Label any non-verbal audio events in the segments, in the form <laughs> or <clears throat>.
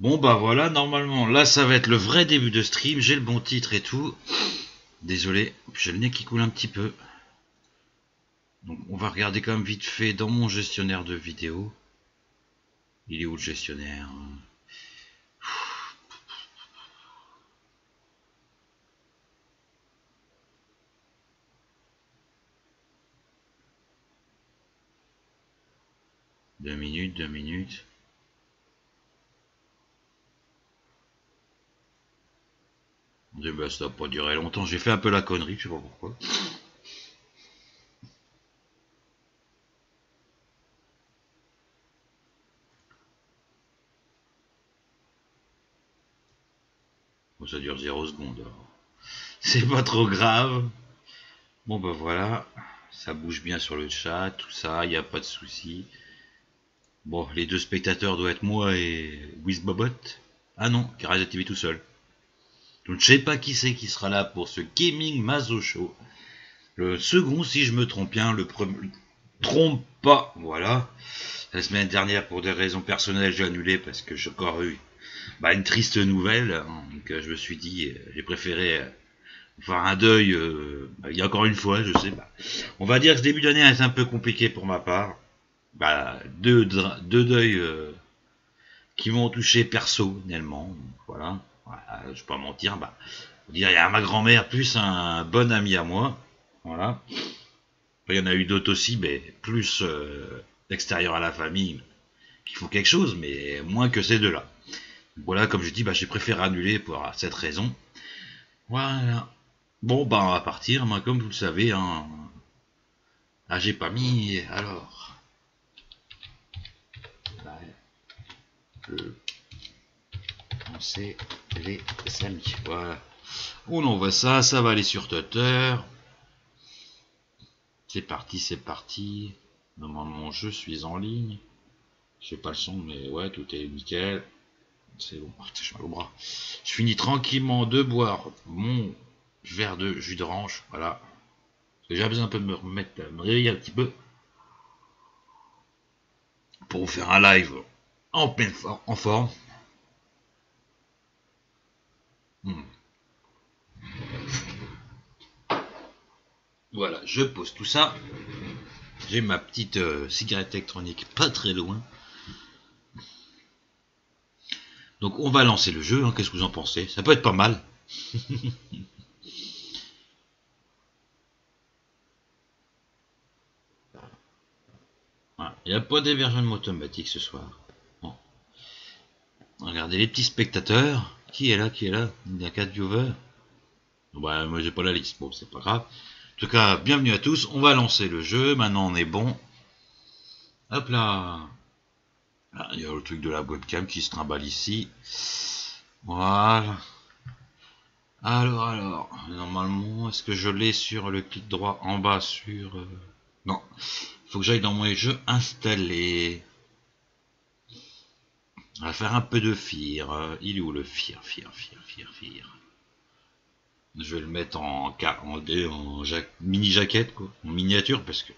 Bon bah voilà, normalement là ça va être le vrai début de stream, j'ai le bon titre et tout. Désolé, j'ai le nez qui coule un petit peu. Donc on va regarder quand même vite fait dans mon gestionnaire de vidéo. Il est où le gestionnaire? Deux minutes, deux minutes. Bah, ça va pas durer longtemps. J'ai fait un peu la connerie, je sais pas pourquoi. Bon, ça dure 0 secondes. C'est pas trop grave. Bon bah voilà. Ça bouge bien sur le chat, tout ça, il n'y a pas de souci. Bon, les deux spectateurs doivent être moi et WizBobot. Ah non, Garage TV tout seul. Je ne sais pas qui c'est qui sera là pour ce Gaming Mazo. Le second, si je me trompe bien, le premier... Trompe pas, voilà. La semaine dernière, pour des raisons personnelles, j'ai annulé parce que j'ai encore eu bah, une triste nouvelle. Hein. donc euh, je me suis dit, euh, j'ai préféré euh, faire un deuil. Bah, il y a encore une fois, je sais. Bah, on va dire que ce début d'année est un peu compliqué pour ma part. Bah, deux, deux deuils qui m'ont touché personnellement. voilà. Voilà. Je vais pas mentir. Bah, il y a ma grand-mère plus un bon ami à moi. Voilà. Il y en a eu d'autres aussi, mais plus euh, extérieurs à la famille qui font quelque chose, mais moins que ces deux-là. Voilà, comme je dis, bah, j'ai préféré annuler pour cette raison. Voilà. Bon, bah, on va partir. Moi, comme vous le savez, hein, ah, j'ai pas mis. Alors. C'est les amis. Voilà. On envoie ça, ça va aller sur Twitter. C'est parti, c'est parti. Normalement, je suis en ligne. Je pas le son, mais ouais, tout est nickel. C'est bon, <laughs> je mal au bras. Je finis tranquillement de boire mon verre de jus d'orange. Voilà. J'ai besoin un peu de me remettre, me réveiller un petit peu. Pour vous faire un live en pleine en forme. Hmm. Voilà, je pose tout ça. J'ai ma petite euh, cigarette électronique pas très loin. Donc on va lancer le jeu, hein. qu'est-ce que vous en pensez? Ça peut être pas mal. <laughs> Il n'y a pas d'évergement automatique ce soir. Regardez les petits spectateurs. Qui est là Qui est là? Il y a 4 viewers. Bah, moi j'ai pas la liste. Bon, c'est pas grave. En tout cas, bienvenue à tous. On va lancer le jeu. Maintenant, on est bon. Hop là. Il y a le truc de la webcam qui se trimballe ici. Voilà. Alors, alors. Normalement, est-ce que je l'ai sur le clic droit en bas sur... Euh, non. Il faut que j'aille dans mon jeu installé. On va faire un peu de fire. Euh, il est où le fire, fire, fire, fire, fire? Je vais le mettre en, en, en mini jaquette, quoi, en miniature, parce que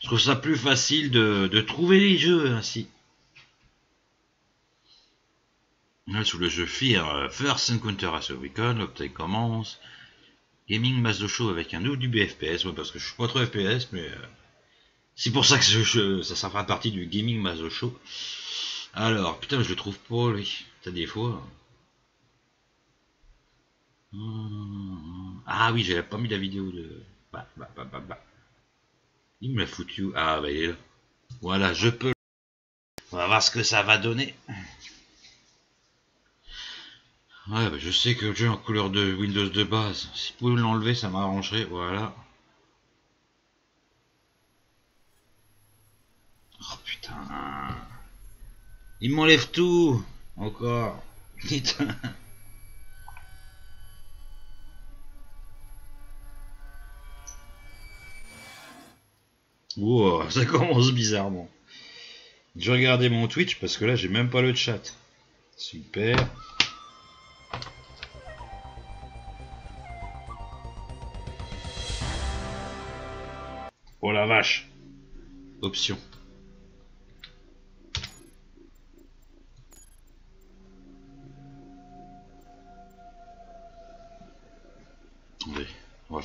je trouve ça plus facile de, trouver les jeux ainsi. Là, sous le jeu Fear, euh, First Encounter as a Recon, l'optique commence. Gaming Mazo Show avec un du BFPS, parce que je suis pas trop FPS, mais euh, c'est pour ça que je, ça, ça fera partie du Gaming Mazo Show. Alors, putain, je le trouve pas, lui. T'as des fois. Ah oui, j'avais pas mis la vidéo de... Bah, bah, bah, bah, bah. Il me l'a foutu. Ah, bah, il là. Voilà, je peux... On va voir ce que ça va donner. Ouais, bah, je sais que le jeu en couleur de Windows de base. Si vous pouvez l'enlever, ça m'arrangerait. Voilà. Oh putain. Il m'enlève tout Encore. Putain. Wow, ça commence bizarrement. Je regarder mon Twitch parce que là j'ai même pas le chat. Super. Oh la vache. Option.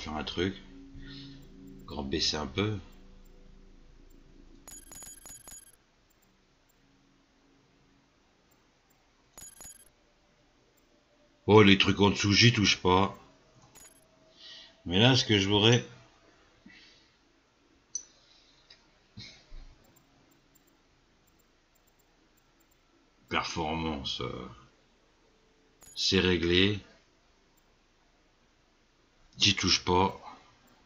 Faire un truc. Encore baisser un peu. Oh, les trucs en dessous, j'y touche pas. Mais là, ce que je voudrais... Performance. Euh, c'est réglé. J'y touche pas.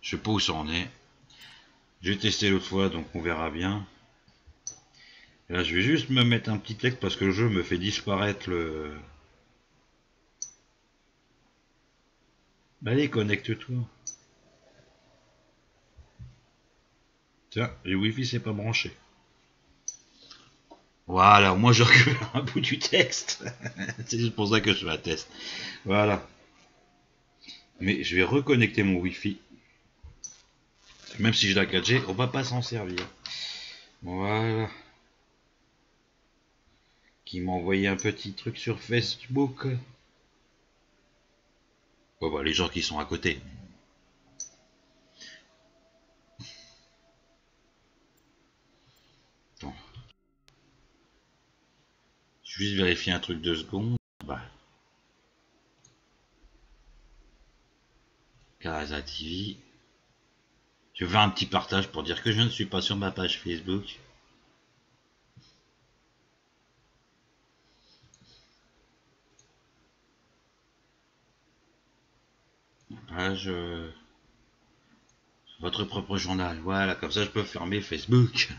Je sais pas où ça en est. J'ai testé l'autre fois, donc on verra bien. là, je vais juste me mettre un petit texte parce que le jeu me fait disparaître le... Allez, connecte-toi. Tiens, le wifi c'est pas branché. Voilà, moi je <laughs> recule un bout du texte. <laughs> c'est pour ça que je la test. Voilà. Mais je vais reconnecter mon wifi. Même si j'ai la 4G, on va pas s'en servir. Voilà. Qui m'a envoyé un petit truc sur Facebook. Oh bah, les gens qui sont à côté. Bon. Je vais juste vérifier un truc de secondes. Karaza TV. Je veux un petit partage pour dire que je ne suis pas sur ma page Facebook. Votre propre journal. Voilà, comme ça je peux fermer Facebook.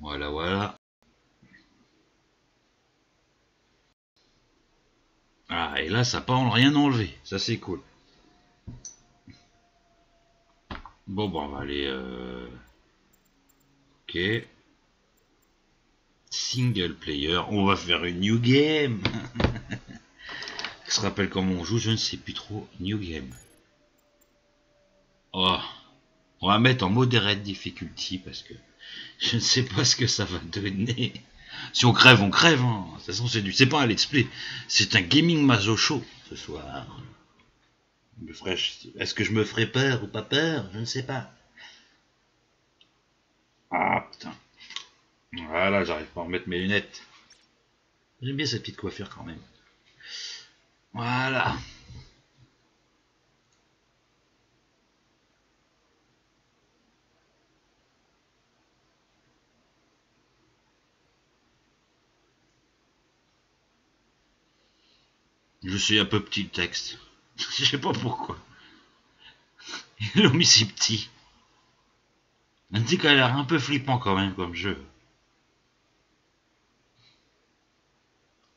Voilà, voilà. Ah, et là, ça pas rien enlevé. Ça, c'est cool. Bon, bon, on va aller... Euh, ok. Single player. On va faire une new game. <laughs> se rappelle comment on joue, je ne sais plus trop. New game. Oh. On va mettre en moderate difficulty parce que je ne sais pas ce que ça va donner. Si on crève, on crève. Hein. De toute façon, c'est du, pas un let's. C'est un gaming mazo show ce soir. Est-ce que je me ferai peur ou pas peur? Je ne sais pas. Ah putain. Voilà, j'arrive pas à remettre mes lunettes. J'aime bien cette petite coiffure quand même. Voilà. Je suis un peu petit le texte. <laughs> Je sais pas pourquoi. Ils l'ont mis si petit. Qu'elle a l'air un peu flippant quand même comme jeu.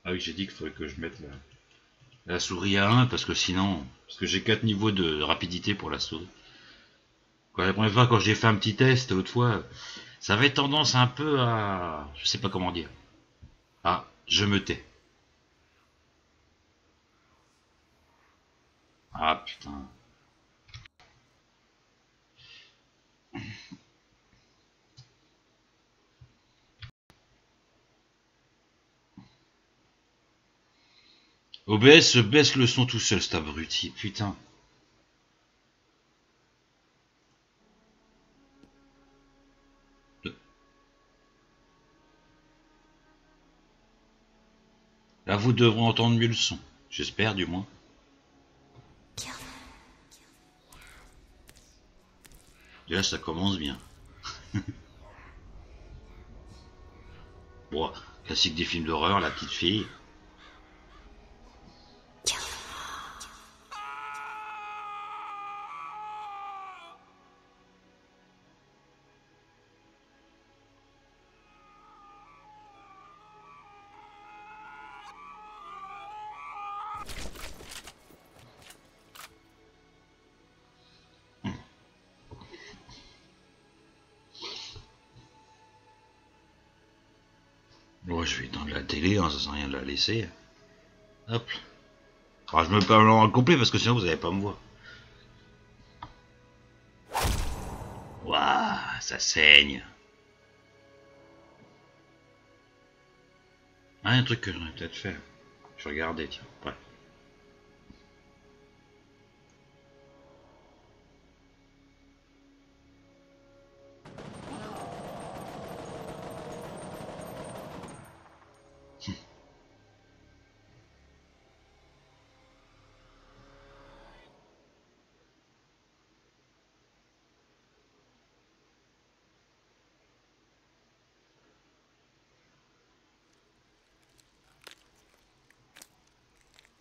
Ah oui, j'ai dit qu'il faudrait que je mette la, souris à 1 parce que sinon... Parce que j'ai 4 niveaux de rapidité pour la souris. La première fois, quand j'ai fait un petit test, autrefois, ça avait tendance un peu à... Je sais pas comment dire. Ah, je me tais. Ah putain. OBS baisse le son tout seul, cet abruti, putain. Là, vous devrez entendre mieux le son. J'espère, du moins. Déjà, ça commence bien. <laughs> bon, classique des films d'horreur, la petite fille. Hop. Alors, je me parle en complet parce que sinon vous n'allez pas me voir. Waouh, ça saigne. Ah, un truc que j'aurais peut-être fait. Je regarder, tiens.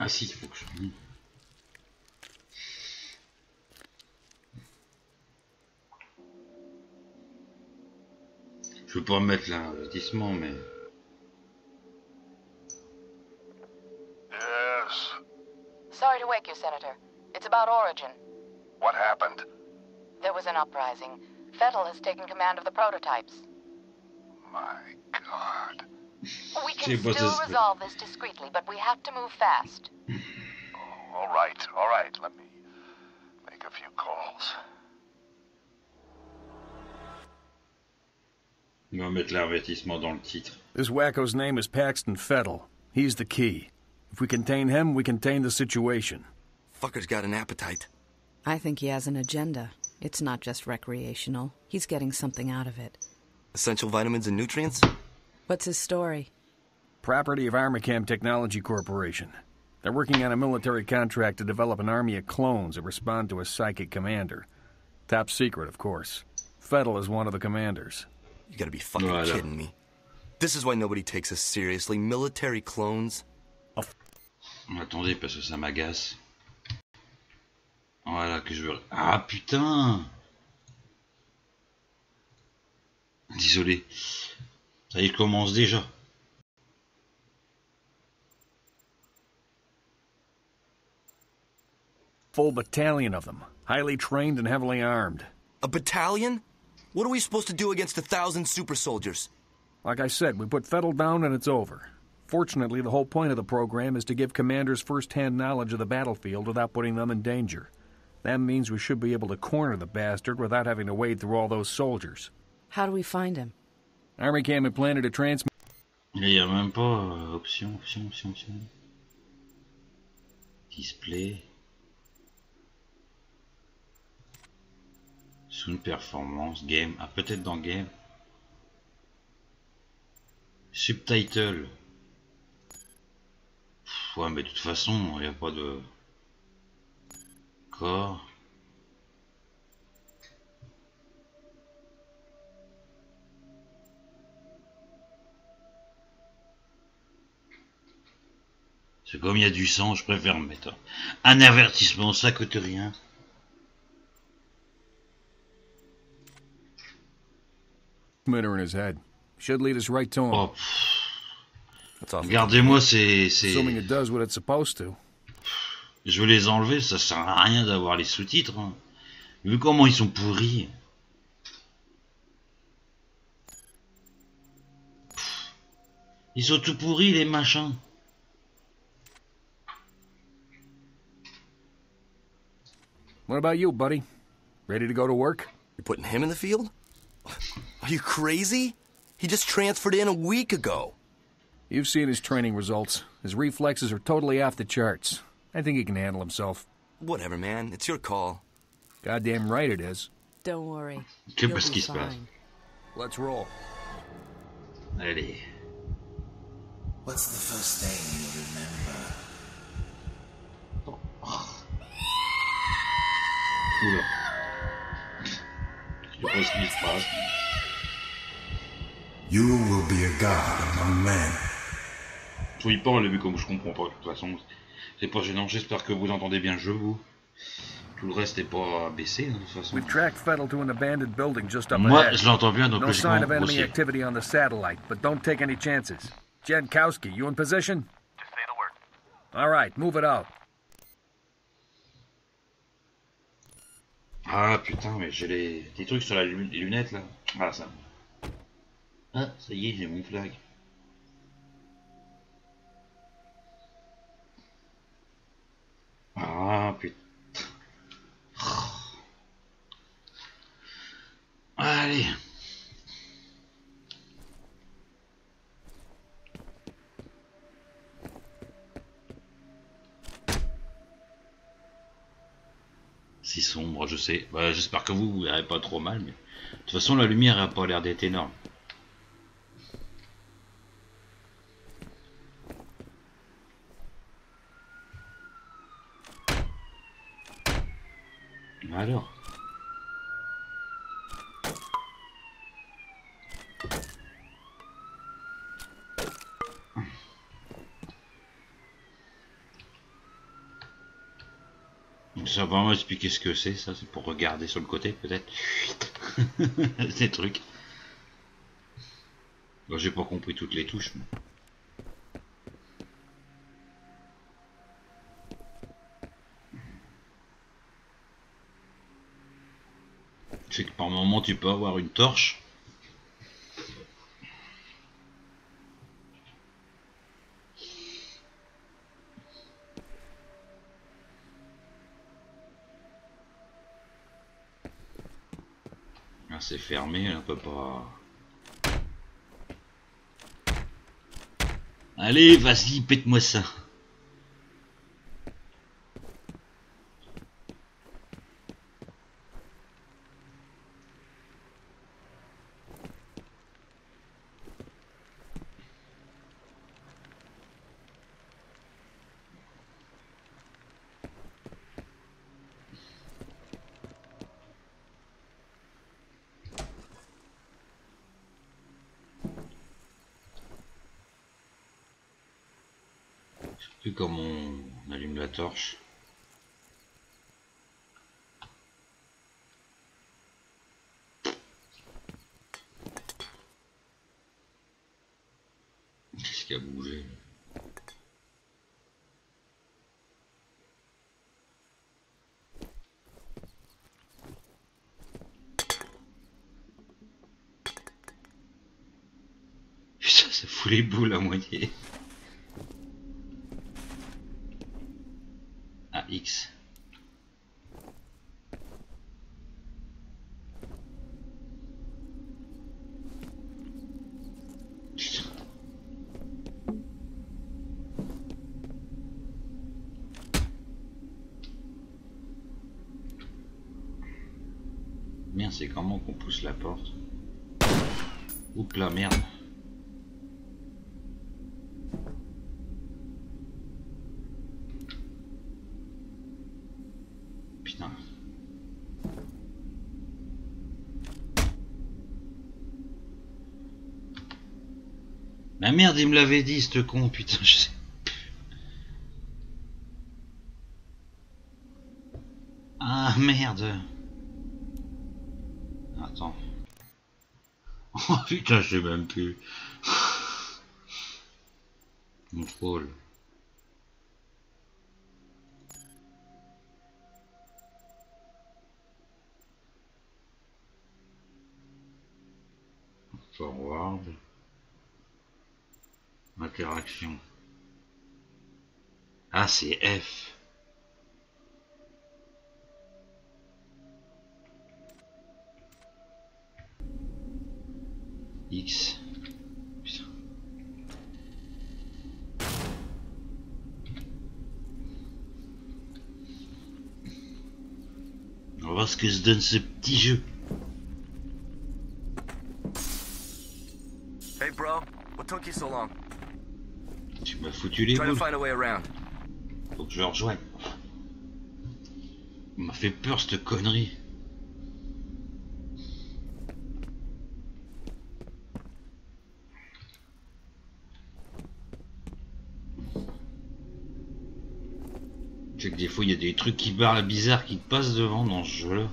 Ah si, il faut que je... Je peux pas mettre l'investissement, mais... Yes. Sorry to wake you, Senator. It's about Origin. What happened? There was an uprising. Fettel has taken command of the prototypes. My God. We can was still resolve this discreetly, but we have to move fast. All right, all right. Let me make a few calls. On va mettre l'investissement dans le titre. This wacko's name is Paxton Fettel. He's the key. If we contain him, we contain the situation. Fucker's got an appetite. I think he has an agenda. It's not just recreational. He's getting something out of it. Essential vitamins and nutrients? What's his story? Property of Armacam Technology Corporation. They're working on a military contract to develop an army of clones that respond to a psychic commander. Top secret, of course. Fettel is one of the commanders. You gotta be fucking Voilà. kidding me. This is why nobody takes us seriously. Military clones? Attendez, parce que ça m'agace. Voilà, que je veux... Ah, putain Désolé. Ça y commence déjà. Full battalion of them, highly trained and heavily armed. A battalion? What are we supposed to do against a thousand super soldiers? Like I said, we put Fettel down and it's over. Fortunately, the whole point of the program is to give commanders first-hand knowledge of the battlefield without putting them in danger. That means we should be able to corner the bastard without having to wade through all those soldiers. How do we find him? Armycam had planted a. Il n'y a même pas euh, option, option, option, option. Display. Sound performance, game. Ah, peut-être dans game. Subtitle. Ouais, mais de toute façon, il n'y a pas de. Corps. C'est comme il y a du sang, je préfère mettre un avertissement, ça coûte rien. in his head. Should lead us right to him. Oh, regardez-moi, c'est. c'est- Assuming it does what it's supposed to. Je veux les enlever, ça sert à rien d'avoir les sous-titres. hein. Vu comment ils sont pourris. Ils sont tout pourris, les machins. What about you, buddy? Ready to go to work? You're putting him in the field? Are you crazy? He just transferred in a week ago. You've seen his training results. His reflexes are totally off the charts. I think he can handle himself. Whatever, man. It's your call. Goddamn right it is. Don't worry. Que He'll parce be qu'il se passe. fine. Let's roll. Allez. What's the first thing you remember? Oula. Je sais pas ce qui se passe. You will be a god among men. Fouille pas, on l'a vu comme je comprends pas. De toute façon, c'est pas gênant. J'espère que vous entendez bien le jeu, vous. Tout le reste est pas baissé, hein, de toute façon. We've tracked Fettel to an abandoned building just up Moi, je l'entends bien, donc No sign of logiquement enemy aussi. activity on the satellite, but don't take any chances. Jankowski, you in position? Just say the word. All right, move it out. Ah putain, mais j'ai les... trucs sur la les lunettes là. Ah ça. Ah, ça y est, j'ai mon flag. Ah putain. Allez. Si sombre, je sais. Bah, J'espère que vous, vous verrez pas trop mal, mais de toute façon, la lumière a pas l'air d'être énorme. Alors. Ça va vraiment expliquer ce que c'est, ça, c'est pour regarder sur le côté peut-être. <laughs> Ces trucs. Bon, J'ai pas compris toutes les touches. C'est que par moment tu peux avoir une torche. Fermé, on peut pas. Allez, vas-y, pète-moi ça. Plus comment on allume la torche. Qu'est-ce qui a bougé Putain, ça fout les boules à moitié. Ah, X. Putain. Merde, c'est comment qu'on pousse la porte Oups là, merde. Putain. La merde, il me l'avait dit, ce con, putain, je sais. Ah merde. Attends. Oh putain, je sais même plus. Contrôle. Forward. Interaction. Ah, c'est F. que se donne ce petit jeu. Hey, bro, what took you so long? Tu m'as foutu les boules. find a way around. Faut que je le rejoigne. Il m'a fait peur cette connerie. Tu sais que des il y a des trucs qui barrent bizarres qui passent devant dans ce jeu là.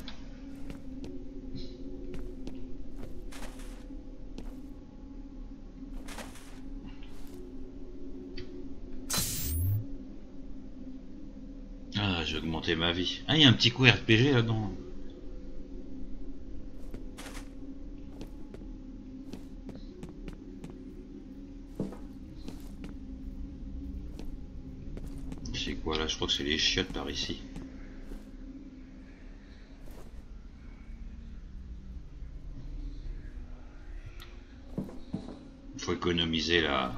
Ah, j'ai augmenté ma vie. Ah, il y a un petit coup RPG là-dedans. C'est quoi là Je crois c'est les chiottes par ici. Faut économiser là.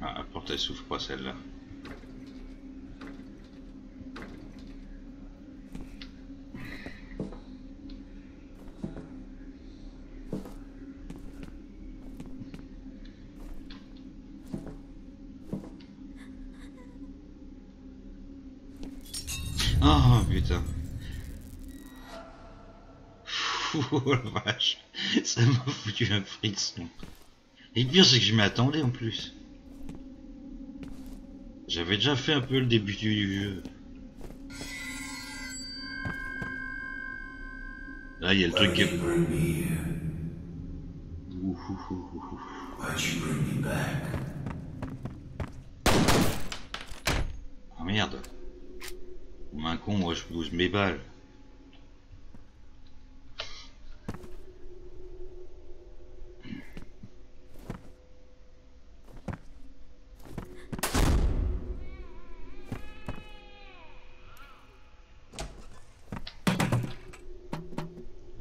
Ah, la porte elle s'ouvre pas celle-là. Oh. Oh la vache, ça m'a foutu un frisson. Et le pire, c'est que je m'y attendais en plus. J'avais déjà fait un peu le début du jeu. Là, il y a le truc qui est... Ah merde. Comme un con, moi je pose mes balles.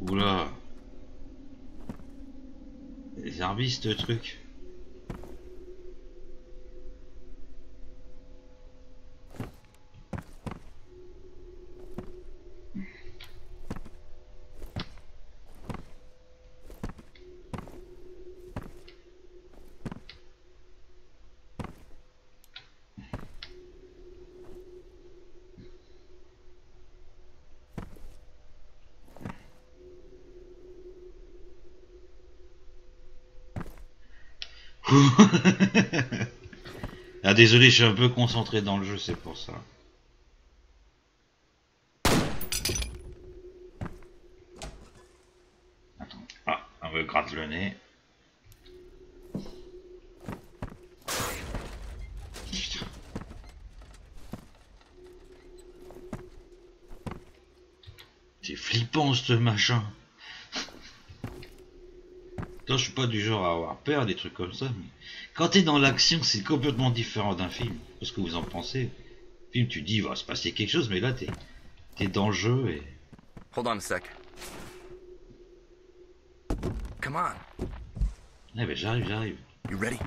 Oula. Arbistes, le truc. ah désolé, je suis un peu concentré dans le jeu, c'est pour ça. Attends. Ah, on me gratte le nez. C'est flippant ce machin. Toi, je suis pas du genre à avoir peur des trucs comme ça, mais quand t'es dans l'action, c'est complètement différent d'un film. Qu'est-ce que vous en pensez Film, tu dis, il va se passer quelque chose, mais là, t'es es dans le jeu et. Hold on a sec. Come on. Eh ben, j'arrive, j'arrive. You ready?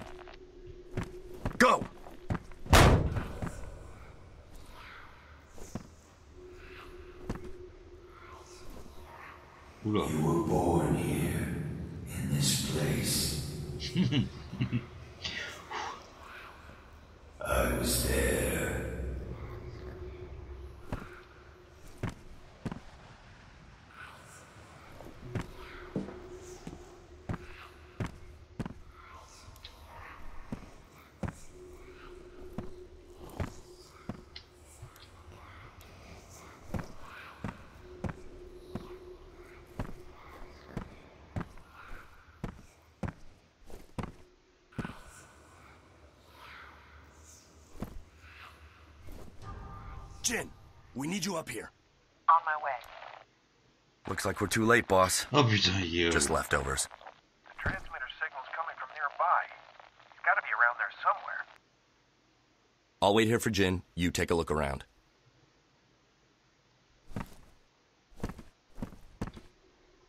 Jin, we need you up here. On my way. Looks like we're too late, boss. Oh putain, il est. Just leftovers. The transmitter signal's coming from nearby. It's gotta be around there somewhere. I'll wait here for Jin. You take a look around.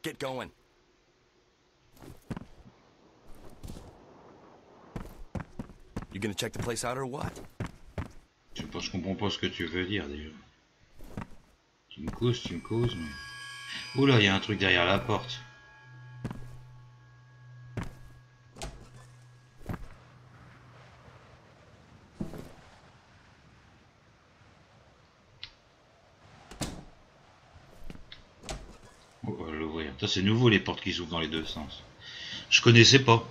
Get going. You gonna check the place out or what? Je, comprends pas ce que tu veux dire déjà. Tu me causes, tu me causes, mais. Oula, il y a un truc derrière la porte. Oh, on va l'ouvrir. C'est nouveau les portes qui s'ouvrent dans les deux sens. Je connaissais pas.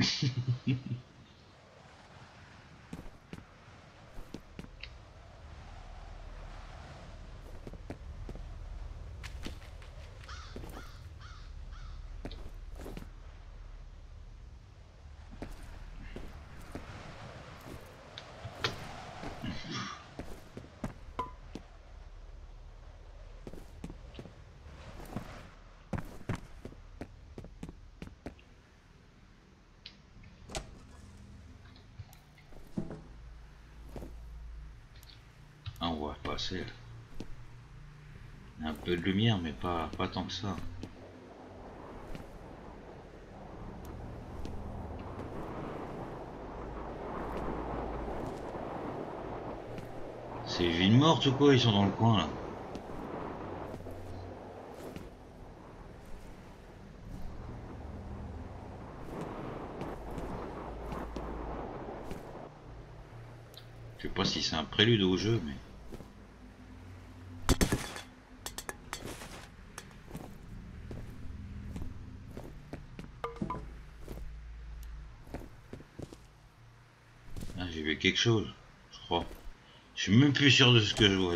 <laughs> Un peu de lumière, mais pas, pas tant que ça. C'est ville morte ou quoi Ils sont dans le coin là? Je sais pas si c'est un prélude au jeu, mais. Chose, je crois. Je suis même plus sûr de ce que je vois.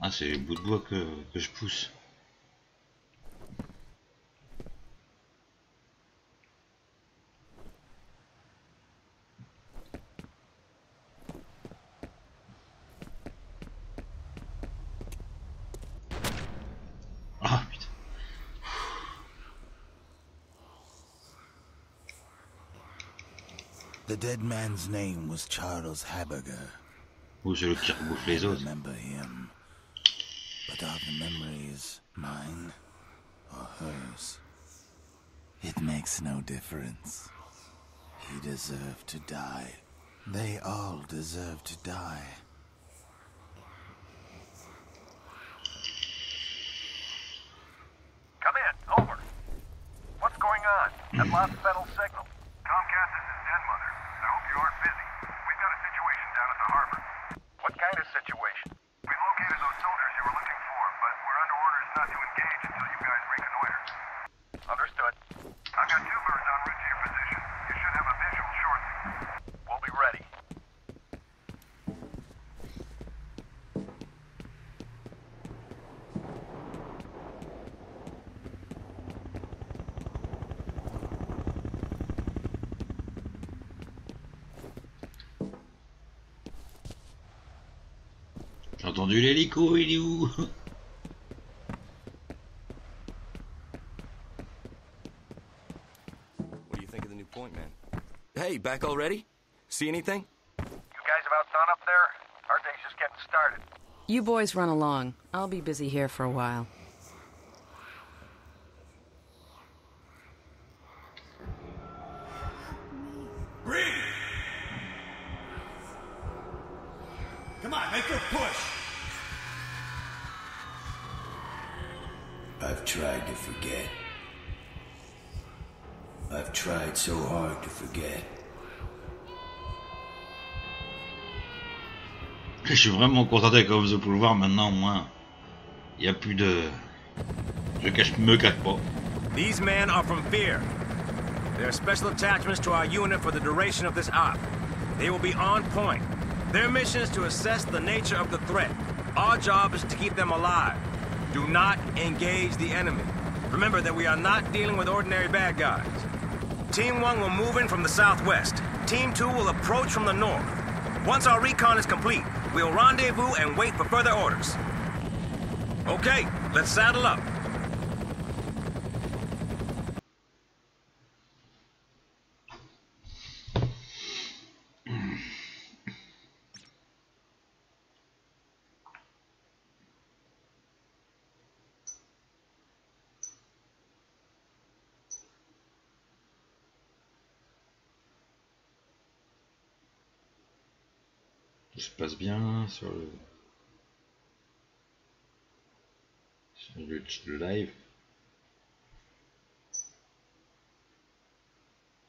Ah, c'est les bouts de bois que, que je pousse. Man's name was Charles Haberger. Ou c'est le qui rebouffe les I remember him. But are the memories mine or hers? It makes no difference. He deserved to die. They all deserve to die. Come in. Over. What's going on? That lost Fettel signal. Comcast, this is Den Mother. I hope you aren't busy. We've got a situation down at the harbor. What kind of situation? We located those soldiers you were looking for, but we're under orders not to engage until you guys reconnoiter. Understood. I've got two birds en route to your position. You should have a visual shortly. We'll be ready. J'ai entendu l'hélico, il est où What do you think of the new point, man? Hey, back already? See anything? You guys about done up there? Our day's just getting started. You boys run along. I'll be busy here for a while. Suis vraiment avec the Boulevard maintenant. Il n'y a plus de. Je cache, me cache pas. These men are from Fear. They're special attachments to our unit for the duration of this op. They will be on point. Their mission is to assess the nature of the threat. Our job is to keep them alive. Do not engage the enemy. Remember that we are not dealing with ordinary bad guys. Team 1 will move in from the southwest. Team 2 will approach from the north. Once our recon is complete, we'll rendezvous and wait for further orders. Okay, let's saddle up. Tout se passe bien sur le. Sur le, live.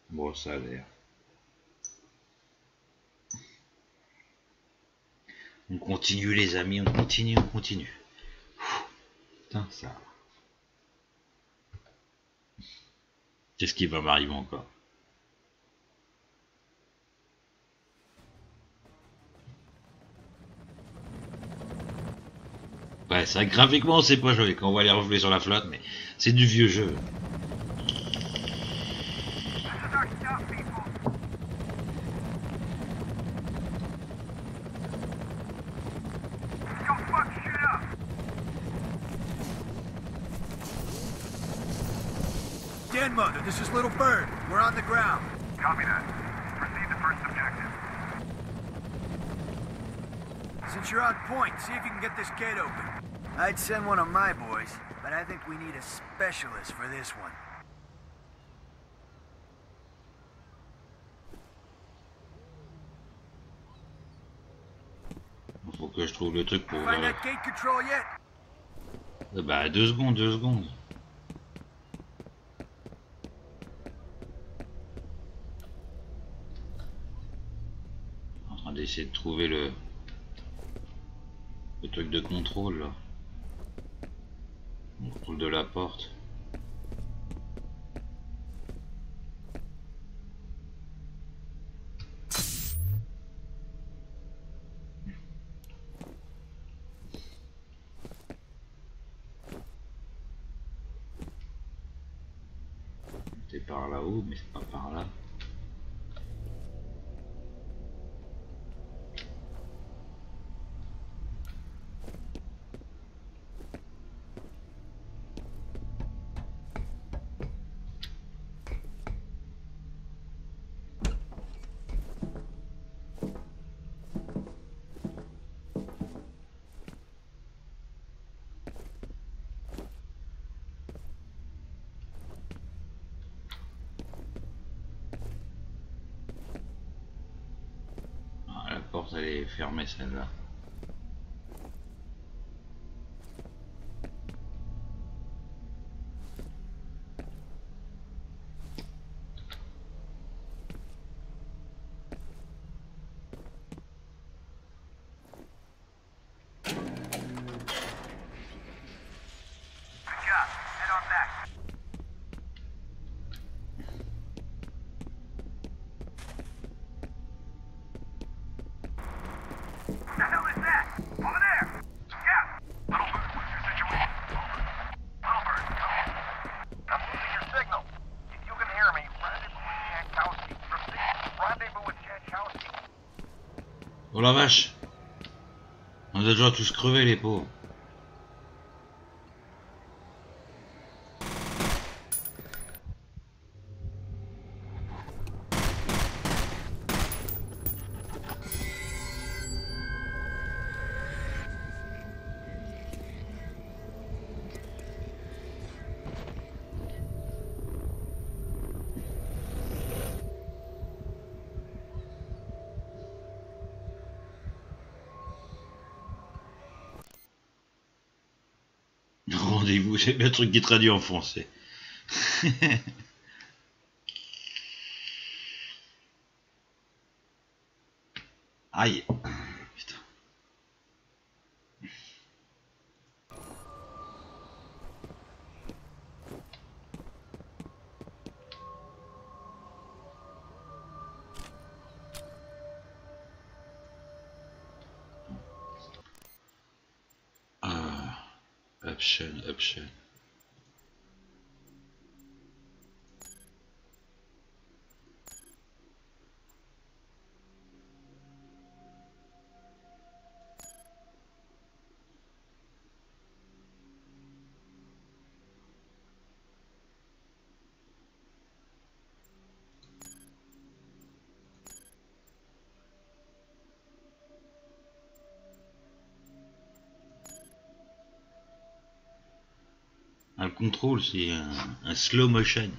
Bon, ça a l'air. On continue les amis, on continue, on continue. Putain, ça. Qu'est-ce qui va m'arriver encore? Ouais, ça graphiquement c'est pas joli quand on voit les reflets sur la flotte, mais c'est du vieux jeu. Den Mother, this is Little Bird. We're on the ground. Copy that. Proceed to first objective. Since you're on point, see if you can get this gate open. I'd send one of my boys, but I think we need a specialist for this one. Faut que je trouve le truc pour. Euh, bah deux secondes, deux secondes. En train d'essayer de trouver le le truc de contrôle là. On de la porte. mesela. Oh la vache On a déjà tous crevé les pauvres. vous savez truc qui traduit en français. <laughs> Aïe. أبشر الابشر C'est un slow motion.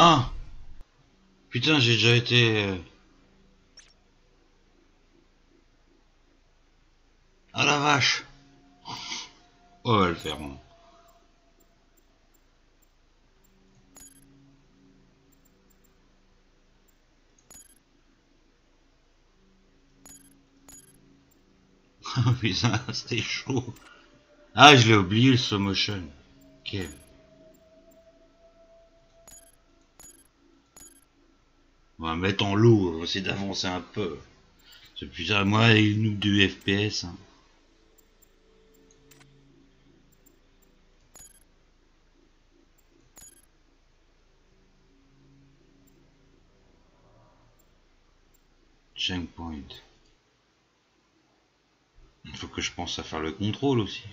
Ah Putain, j'ai déjà été... euh, Ah la vache On va le faire. Ah <laughs> putain, <laughs> c'était chaud. Ah, je l'ai oublié le slow motion. Ok. On va mettre en l'eau, on va essayer d'avancer un peu. C'est putain, moi et nous du FPS. hein. Checkpoint. Il faut que je pense à faire le contrôle aussi.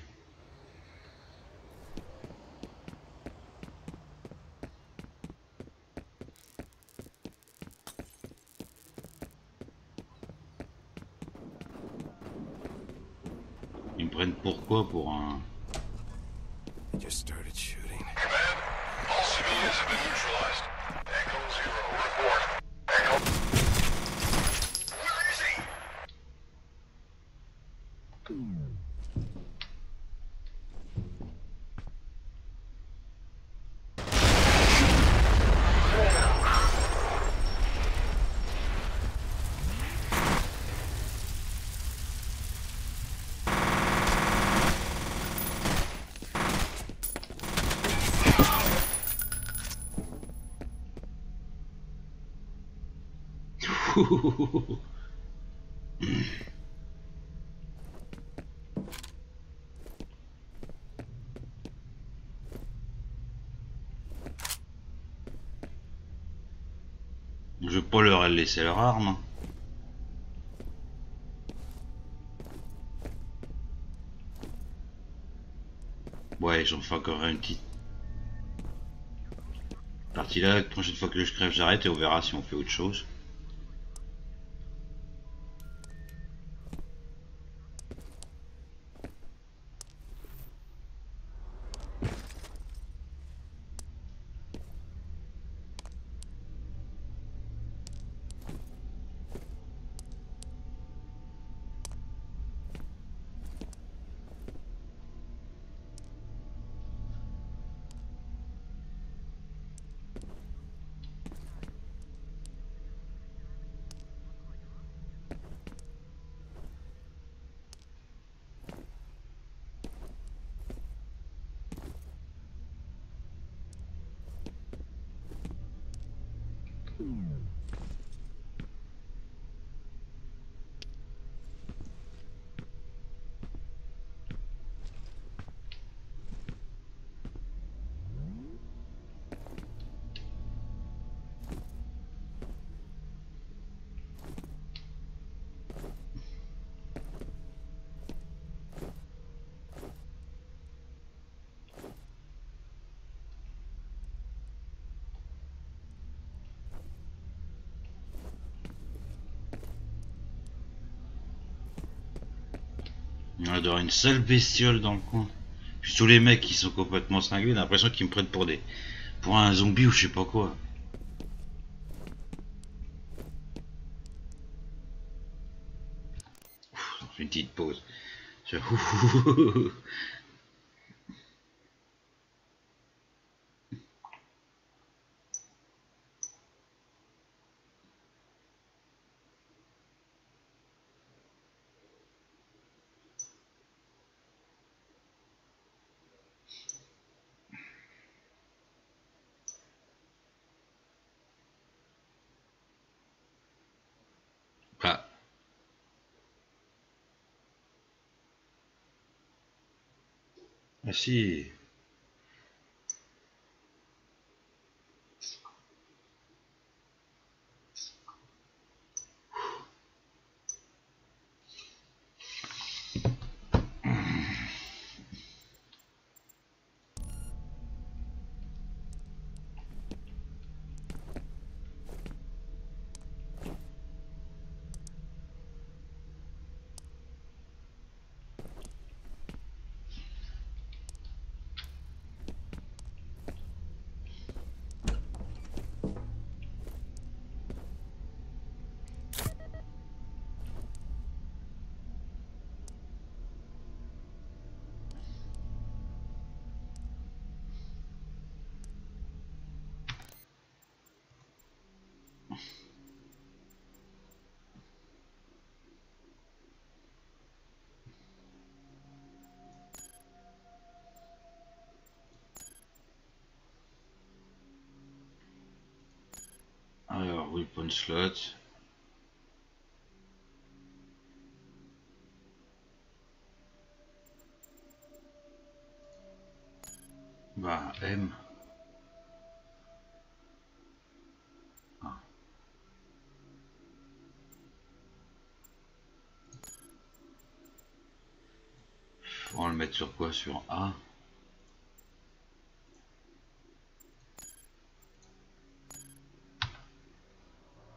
Ils me prennent pourquoi pour un... They just started shooting. Command, all civilians have been neutralized. Echo Zero, report. Echo. Where is he? Je vais laisser leur arme. Ouais, j'en fais encore une petite partie là. La prochaine fois que je crève, j'arrête et on verra si on fait autre chose. une seule bestiole dans le coin. Puis tous les mecs qui sont complètement cinglés, j'ai l'impression qu'ils me prennent pour des. pour un zombie ou je sais pas quoi. Une petite pause. <laughs> Ah si. Alors, weapon slot. Bah, M. Ah. On va le mettre sur quoi? Sur A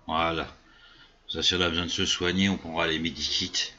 Voilà. Si on a besoin de se soigner, on prendra les medikits.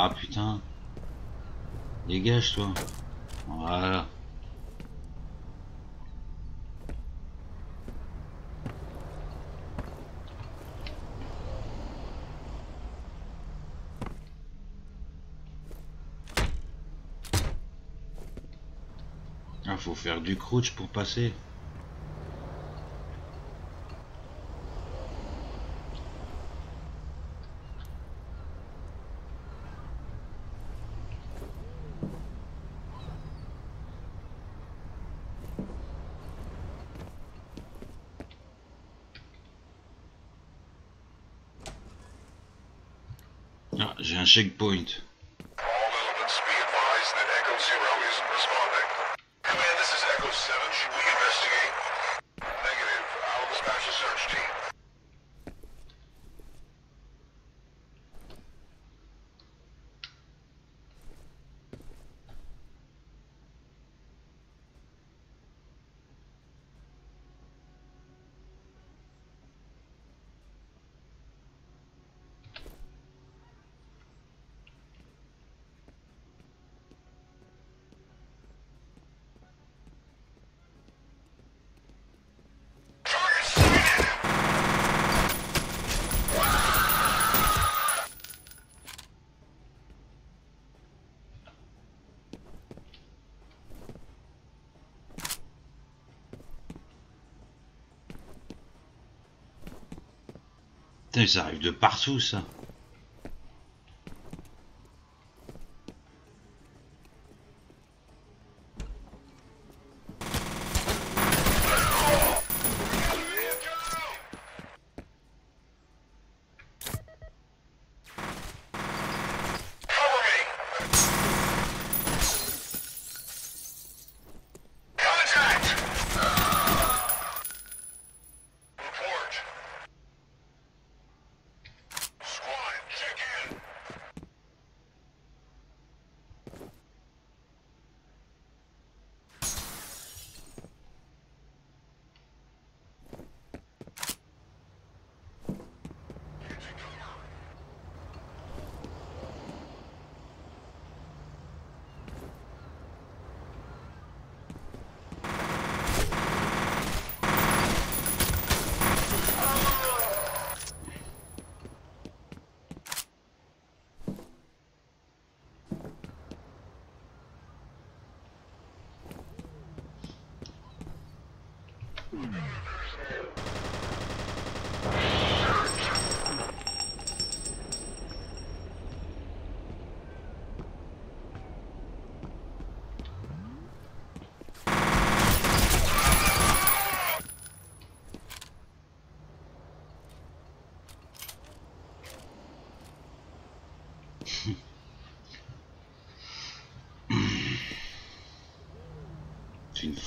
Ah putain. Dégage toi. Voilà. Ah, faut faire du crouch pour passer. Checkpoint. Ça arrive de partout ça.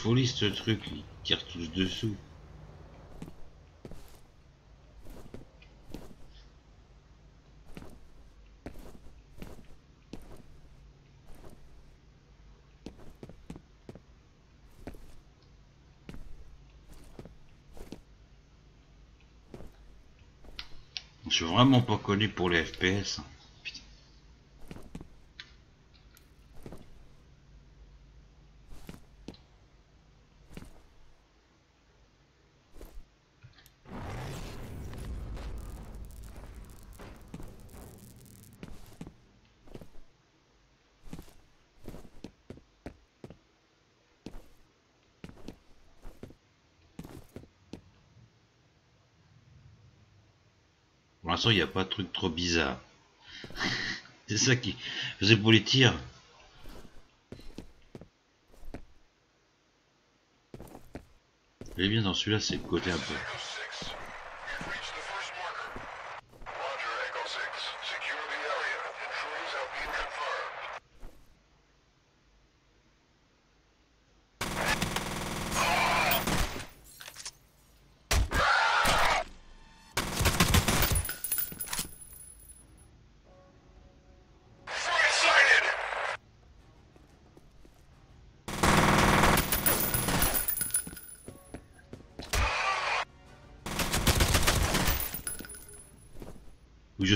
Folie ce truc, il tire tous dessous. Je suis vraiment pas connu pour les FPS. Il n'y a pas de truc trop bizarre. <laughs> C'est ça qui faisait pour les tirs. Et bien dans celui-là, c'est le côté un peu.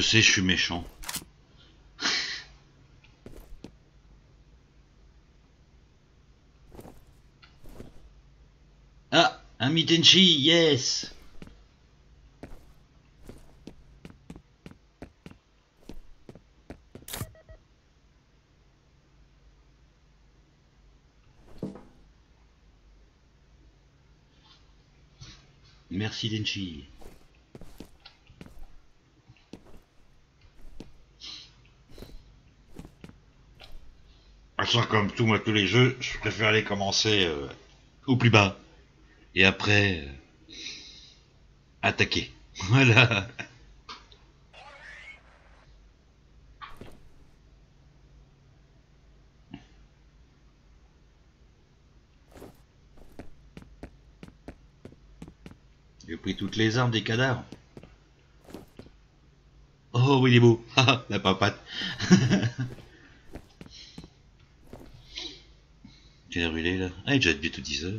Sais, je suis méchant. ah, un Mitenchi, yes Merci Denchi. Façon, comme tout, moi, tous les jeux, je préfère les commencer euh, au plus bas. Et après, euh, attaquer. <laughs> Voilà. J'ai pris toutes les armes des cadavres. Oh, oui, il est beau. <laughs> La papate. <laughs> Quelle il est là Ah, il est déjà bientôt 10 heures.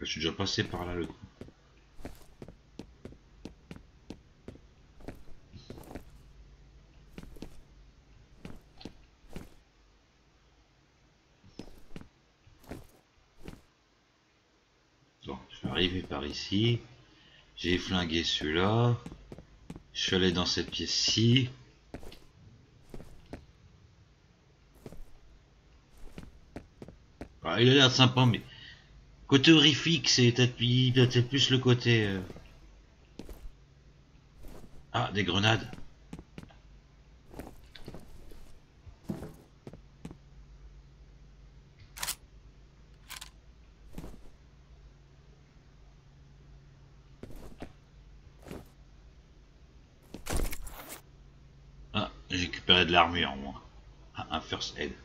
Je suis déjà passé par là le coup. Bon, je suis arrivé par ici. J'ai flingué celui-là. Je suis allé dans cette pièce-ci. Ah, il a l'air sympa, mais côté horrifique, c'est peut-être plus le côté. euh, Ah, des grenades. First aid.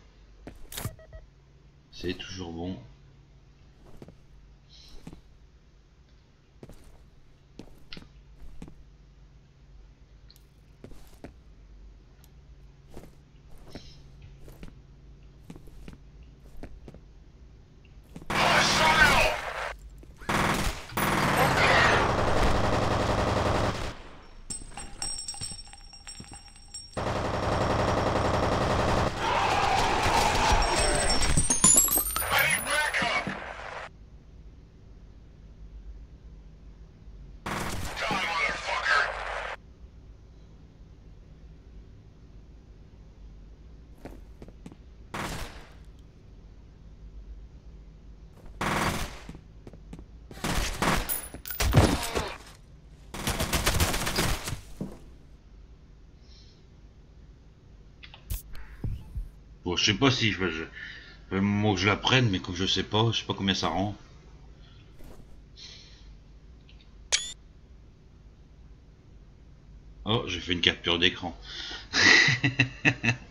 Je sais pas si je, que je la prenne, mais comme je sais pas, je sais pas combien ça rend. Oh, j'ai fait une capture d'écran. <laughs>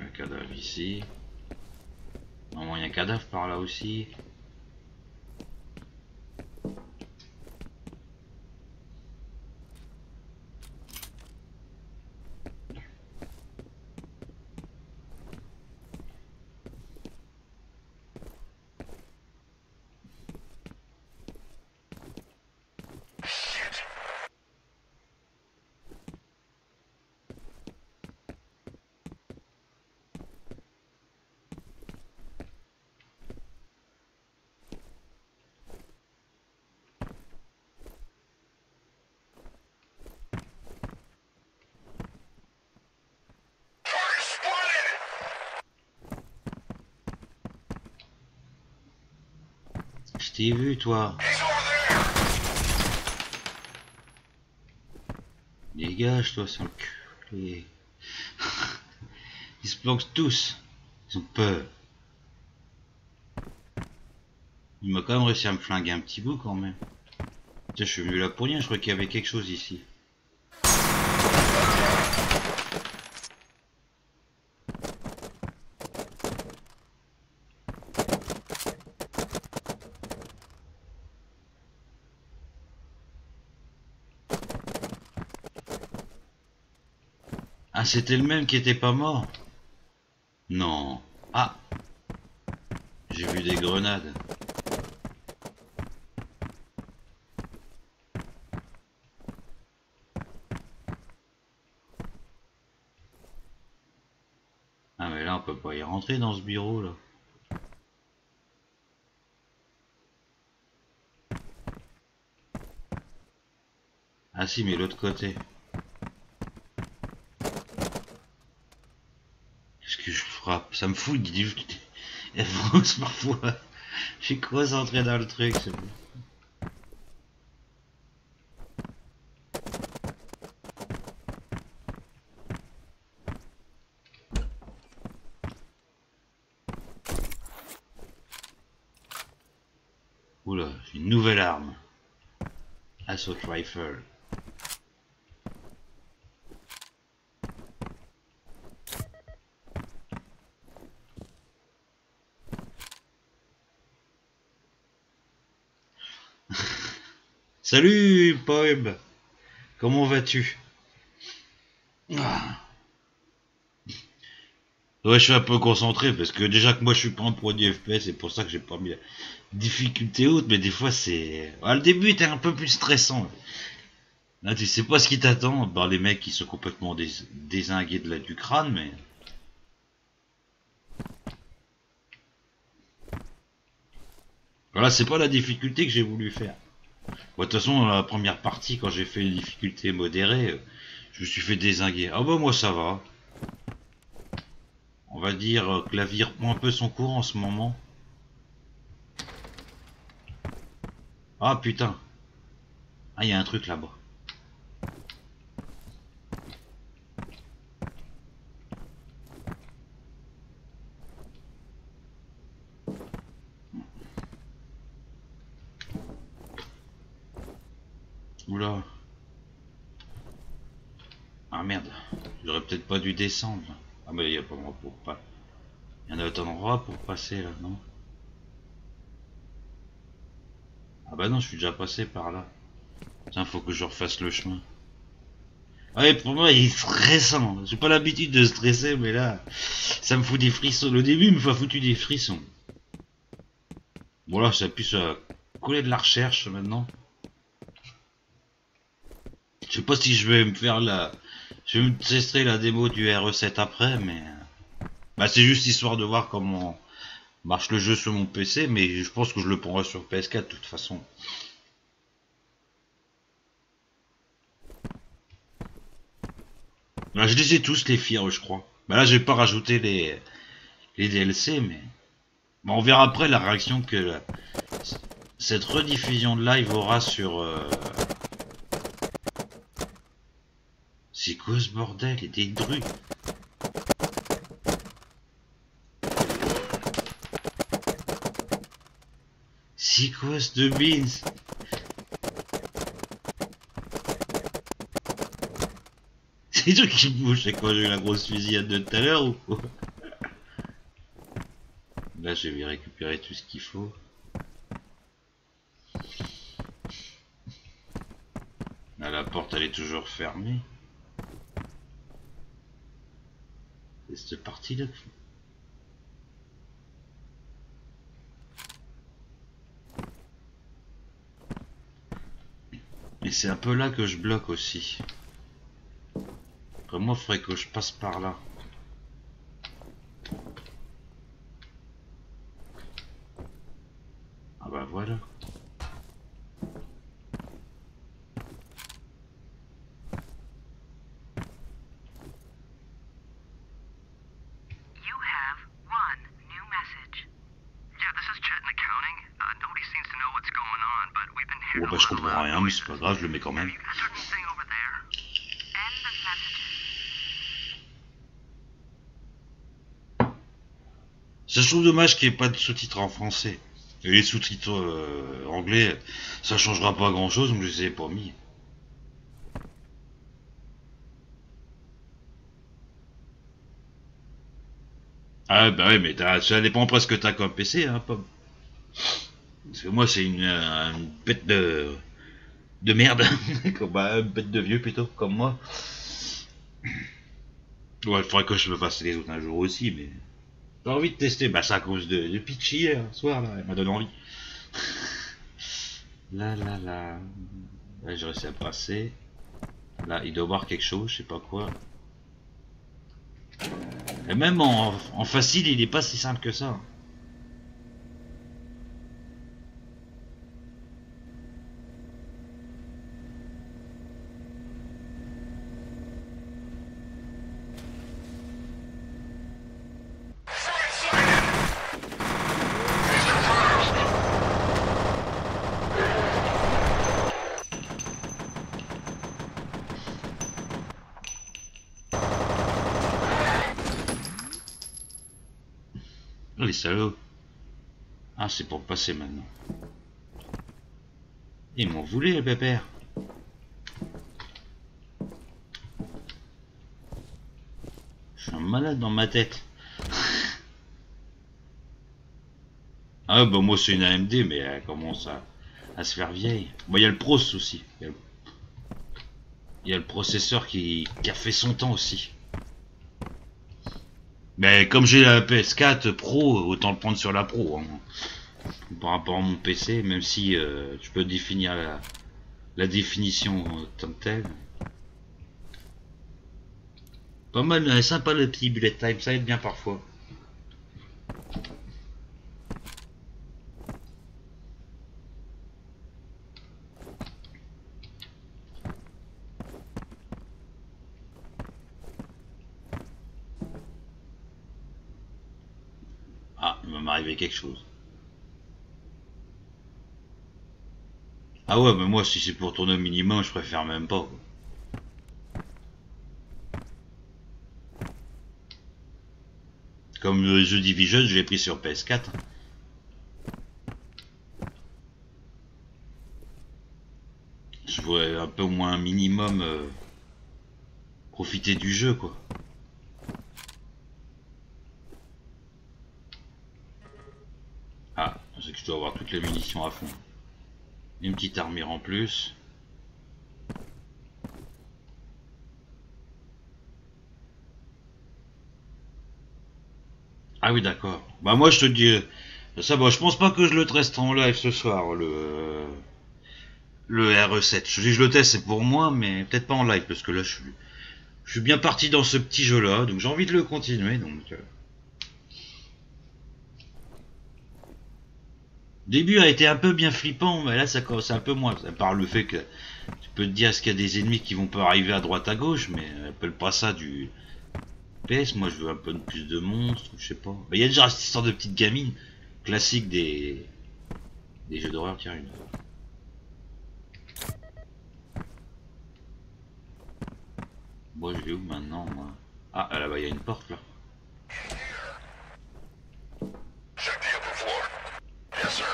Un cadavre ici. Normalement, il y a un cadavre par Je t'ai vu, toi. Dégage, toi, sans le cul. <laughs> Ils se planquent tous. Ils ont peur. Il m'a quand même réussi à me flinguer un petit bout quand même. Je suis venu là pour rien, je crois qu'il y avait quelque chose ici. C'était le même qui était pas mort Non. Ah J'ai vu des grenades. Ah mais là on peut pas y rentrer dans ce bureau là. Ah si mais l'autre côté. Qu'est-ce que je frappe Ça me fout dit Elle fausse parfois. Je suis concentré dans le truc. Oula, une nouvelle arme. Assault Rifle. Salut, Poeb. Comment vas-tu? Ah. Ouais, je suis un peu concentré parce que déjà que moi je suis pas un produit FPS, c'est pour ça que j'ai pas mis la difficulté haute, mais des fois c'est. Ah, le début était un peu plus stressant. Là, tu sais pas ce qui t'attend par les mecs qui sont complètement dés... désingués de la du crâne, mais. Voilà, c'est pas la difficulté que j'ai voulu faire. Bon, de toute façon, dans la première partie, quand j'ai fait une difficulté modérée, euh, je me suis fait désinguer. Ah bah moi ça va. On va dire euh, que la vie reprend un peu son cours en ce moment. Ah putain. Ah, il y a un truc là-bas. Oula. Ah merde. J'aurais descendre. Ah mais il n'y a pas d'endroit pour pas. Il y en a autant d'endroits pour passer là, non? Ah bah non, je suis déjà passé par là. Tiens, faut que je refasse le chemin. Ah ouais, pour moi, il est stressant. J'ai pas l'habitude de stresser, mais là, ça me fout des frissons. Le début me fait foutu des frissons. Bon là, ça puisse coller de la recherche maintenant. Je sais pas si je vais me faire la... Je vais me tester la démo du RE7 après, mais... Bah c'est juste histoire de voir comment marche le jeu sur mon PC, mais je pense que je le prendrai sur PS4 de toute façon. Là, je les ai tous les fiers, je crois. Bah là, je vais pas rajouter les, les DLC, mais bon, on verra après la réaction que cette rediffusion de live aura sur. euh, C'est quoi ce bordel? A des drues. C'est quoi ce beans <laughs> C'est des trucs qui bougent, c'est quoi J'ai eu la grosse fusillade de tout à l'heure ou quoi? Là, je vais récupérer tout ce qu'il faut. La porte, elle est toujours fermée. C'est Et c'est un peu là que je bloque aussi. Après moi, que je passe par là. Ah bah voilà. You have one new message. Yeah, this is Chet in accounting. Uh, nobody seems to know what's going on, but we've been Ouais, hearing bah a je lot of comprends loud rien, mais c'est noises. Pas grave, je le mets quand même. Ça, je trouve dommage qu'il n'y ait pas de sous-titres en français. Et les sous-titres euh, anglais, ça changera pas grand-chose, donc je les ai pas mis. Ah bah oui, mais ça dépend presque que t'as comme PC, hein, Pomme. Parce que moi, c'est une, euh, une de... de merde. <laughs> Bah, bête de vieux, plutôt, comme moi. Ouais, il faudrait que je me fasse les autres un jour aussi, mais... J'ai envie de tester, bah c'est à cause de, de Pitchy hier soir, là, elle m'a donné envie. Là, là, là. Là, j'ai réussi à passer. Là, il doit voir quelque chose, je sais pas quoi. Et même en, en facile, il est pas si simple que ça. Oh, les salauds. Ah, c'est pour passer maintenant. Ils m'ont voulu, les pépères. Je suis un malade dans ma tête. <laughs> ah, bah moi c'est une AMD, mais elle commence à, à se faire vieille. Bon, il y a le pros aussi. Il y le, a le processeur qui, qui a fait son temps aussi. Mais comme j'ai la PS4 Pro, autant le prendre sur la Pro. hein. Par rapport à mon PC, même si euh, je peux définir la, définition en tant telle. Pas mal, euh, sympa le petit bullet time, ça aide bien parfois. Ah, il va m'arriver quelque chose. Ah ouais, mais moi, si c'est pour tourner au minimum, je préfère même pas. quoi. Comme le jeu Division, je l'ai pris sur PS4. Je voulais un peu au moins un minimum euh, profiter du jeu, quoi. Ah, c'est que je dois avoir toutes les munitions à fond. Une petite armure en plus. Ah oui, d'accord. Bah moi je te dis, euh, ça va, je pense pas que je le teste en live ce soir, le euh, le RE7. Je dis je le teste, c'est pour moi, mais peut-être pas en live, parce que là je suis, je suis bien parti dans ce petit jeu-là, donc j'ai envie de le continuer, donc... Le début a été un peu bien flippant, mais là ça commence un peu moins, à part le fait que Tu peux te dire, est-ce qu'il y a des ennemis qui vont pas arriver à droite à gauche, mais appelle pas ça du PS. Moi, je veux un peu plus de monstres, je sais pas. Bah, Il y a déjà cette histoire de petite gamine classique des des jeux d'horreur. Tiens, une. Moi, je vais où maintenant moi? Ah, là-bas, il y a une porte là. Check the upper floor. Yes, sir.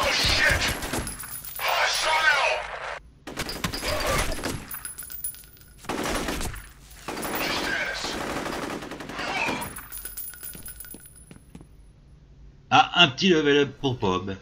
Oh shit! Hostile! Status. Ah, un petit level up pour Bob.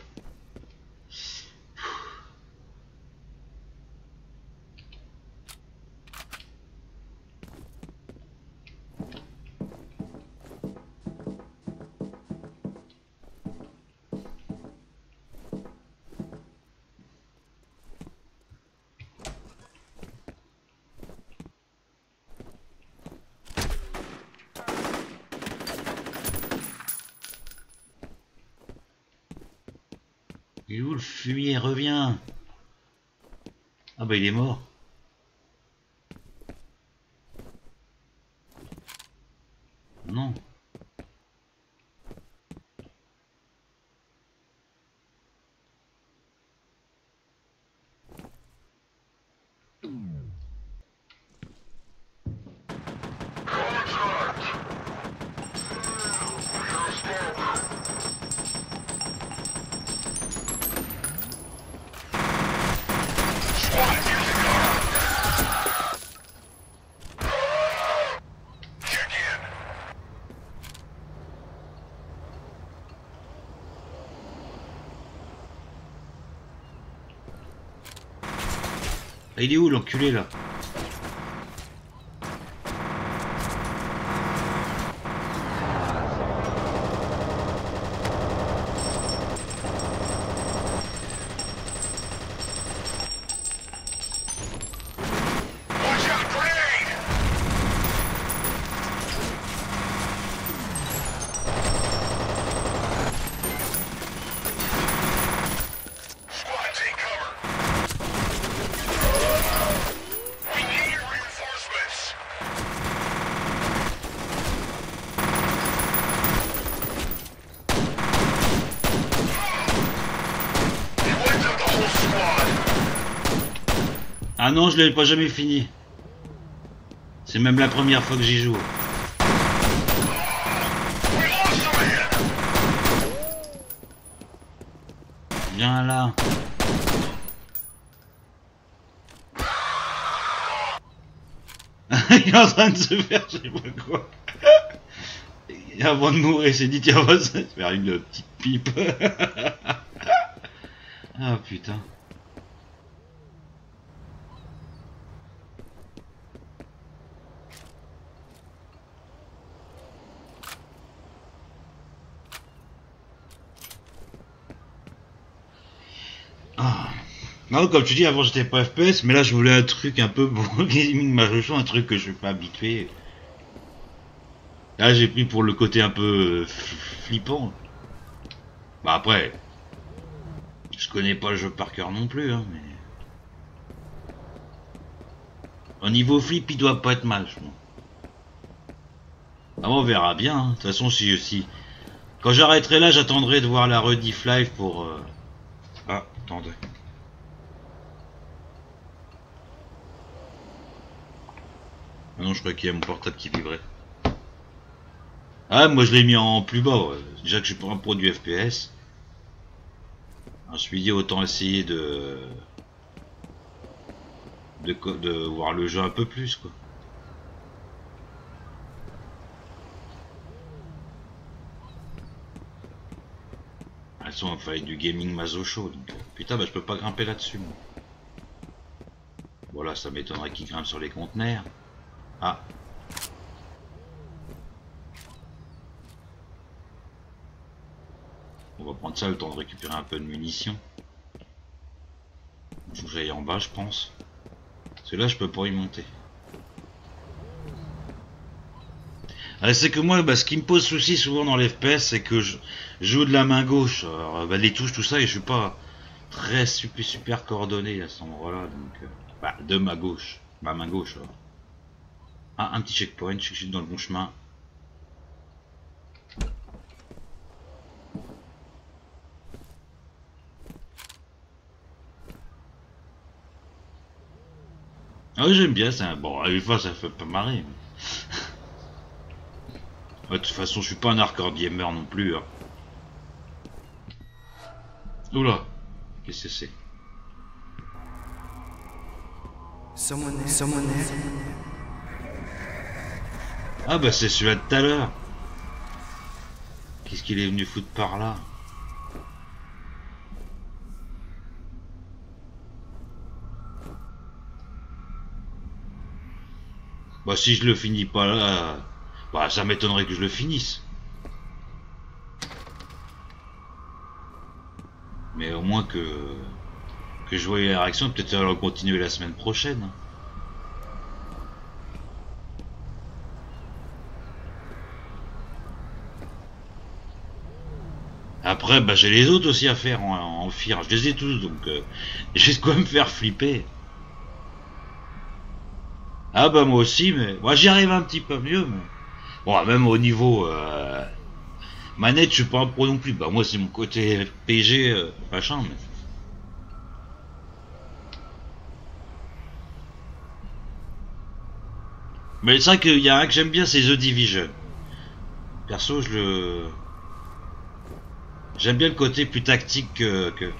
Il est où le fumier Reviens Ah bah il est mort. Non. Squad, use the cover. Check in. Ah, il est où l'enculé là Watch out, grenade! Squad, take cover. We need your reinforcements. He wiped out the whole squad. Ah non, je l'ai pas jamais fini. C'est même la première fois que j'y joue. Viens là. <laughs> il est en train de se faire, je sais pas quoi. Et avant de mourir, il s'est dit tiens, on va se faire une petite pipe. <laughs> ah putain. Non, comme tu dis, avant j'étais pas FPS, mais là je voulais un truc un peu <laughs> pour gaming Majocho, un truc que je suis pas habitué. Là j'ai pris pour le côté un peu euh, flippant. Bah après, je connais pas le jeu par cœur non plus, hein, mais. Au niveau flip, il doit pas être mal, je pense. Ah, on verra bien. hein. De toute façon, si, si. Quand j'arrêterai là, j'attendrai de voir la rediff live pour. euh, Ah, attendez. Ah non, je crois qu'il y a mon portable qui vibrait. Ah, moi je l'ai mis en plus bas. Déjà que je suis pas un pro du FPS. Je me suis dit autant essayer de... de voir le jeu un peu plus quoi. Elles sont il fallait du gaming maso chaud. Euh, putain, bah je peux pas grimper là-dessus. moi. Voilà, ça m'étonnerait qu'il grimpe sur les conteneurs. Ah. On va prendre ça le temps de récupérer un peu de munitions. Faut que j'aille en bas, je pense. Parce que là, je peux pas y monter. Ah, c'est que moi, bah, ce qui me pose souci souvent dans les FPS, c'est que je joue de la main gauche. Alors, bah, les touches, tout ça, et je suis pas très super, coordonné à cet endroit-là. Donc, euh, bah, de ma gauche, ma main gauche. Ah, un petit checkpoint, je suis dans le bon chemin. Ah oui, j'aime bien ça. Bon, une fois, ça fait pas marrer. <laughs> de toute façon, je suis pas un hardcore gamer non plus. Hein. Oula, qu'est-ce que c'est? Someone. Someone there. Ah bah c'est celui-là de tout à l'heure. Qu'est-ce qu'il est venu foutre par là? Bah si je le finis pas là, bah ça m'étonnerait que je le finisse. Mais au moins que que je voyais la réaction, peut-être va continuer la semaine prochaine. Après, bah, j'ai les autres aussi à faire en, en fire. Je les ai tous, donc euh, <laughs> j'ai de quoi me faire flipper. Ah bah moi aussi, mais moi j'y arrive un petit peu mieux. Mais... Bon, même au niveau euh, manette, je suis pas un pro non plus. Bah moi c'est mon côté PG, euh, machin. Mais... mais c'est vrai qu'il y a un que j'aime bien, c'est The Division. Perso, je le... J'aime bien le côté plus tactique que, que...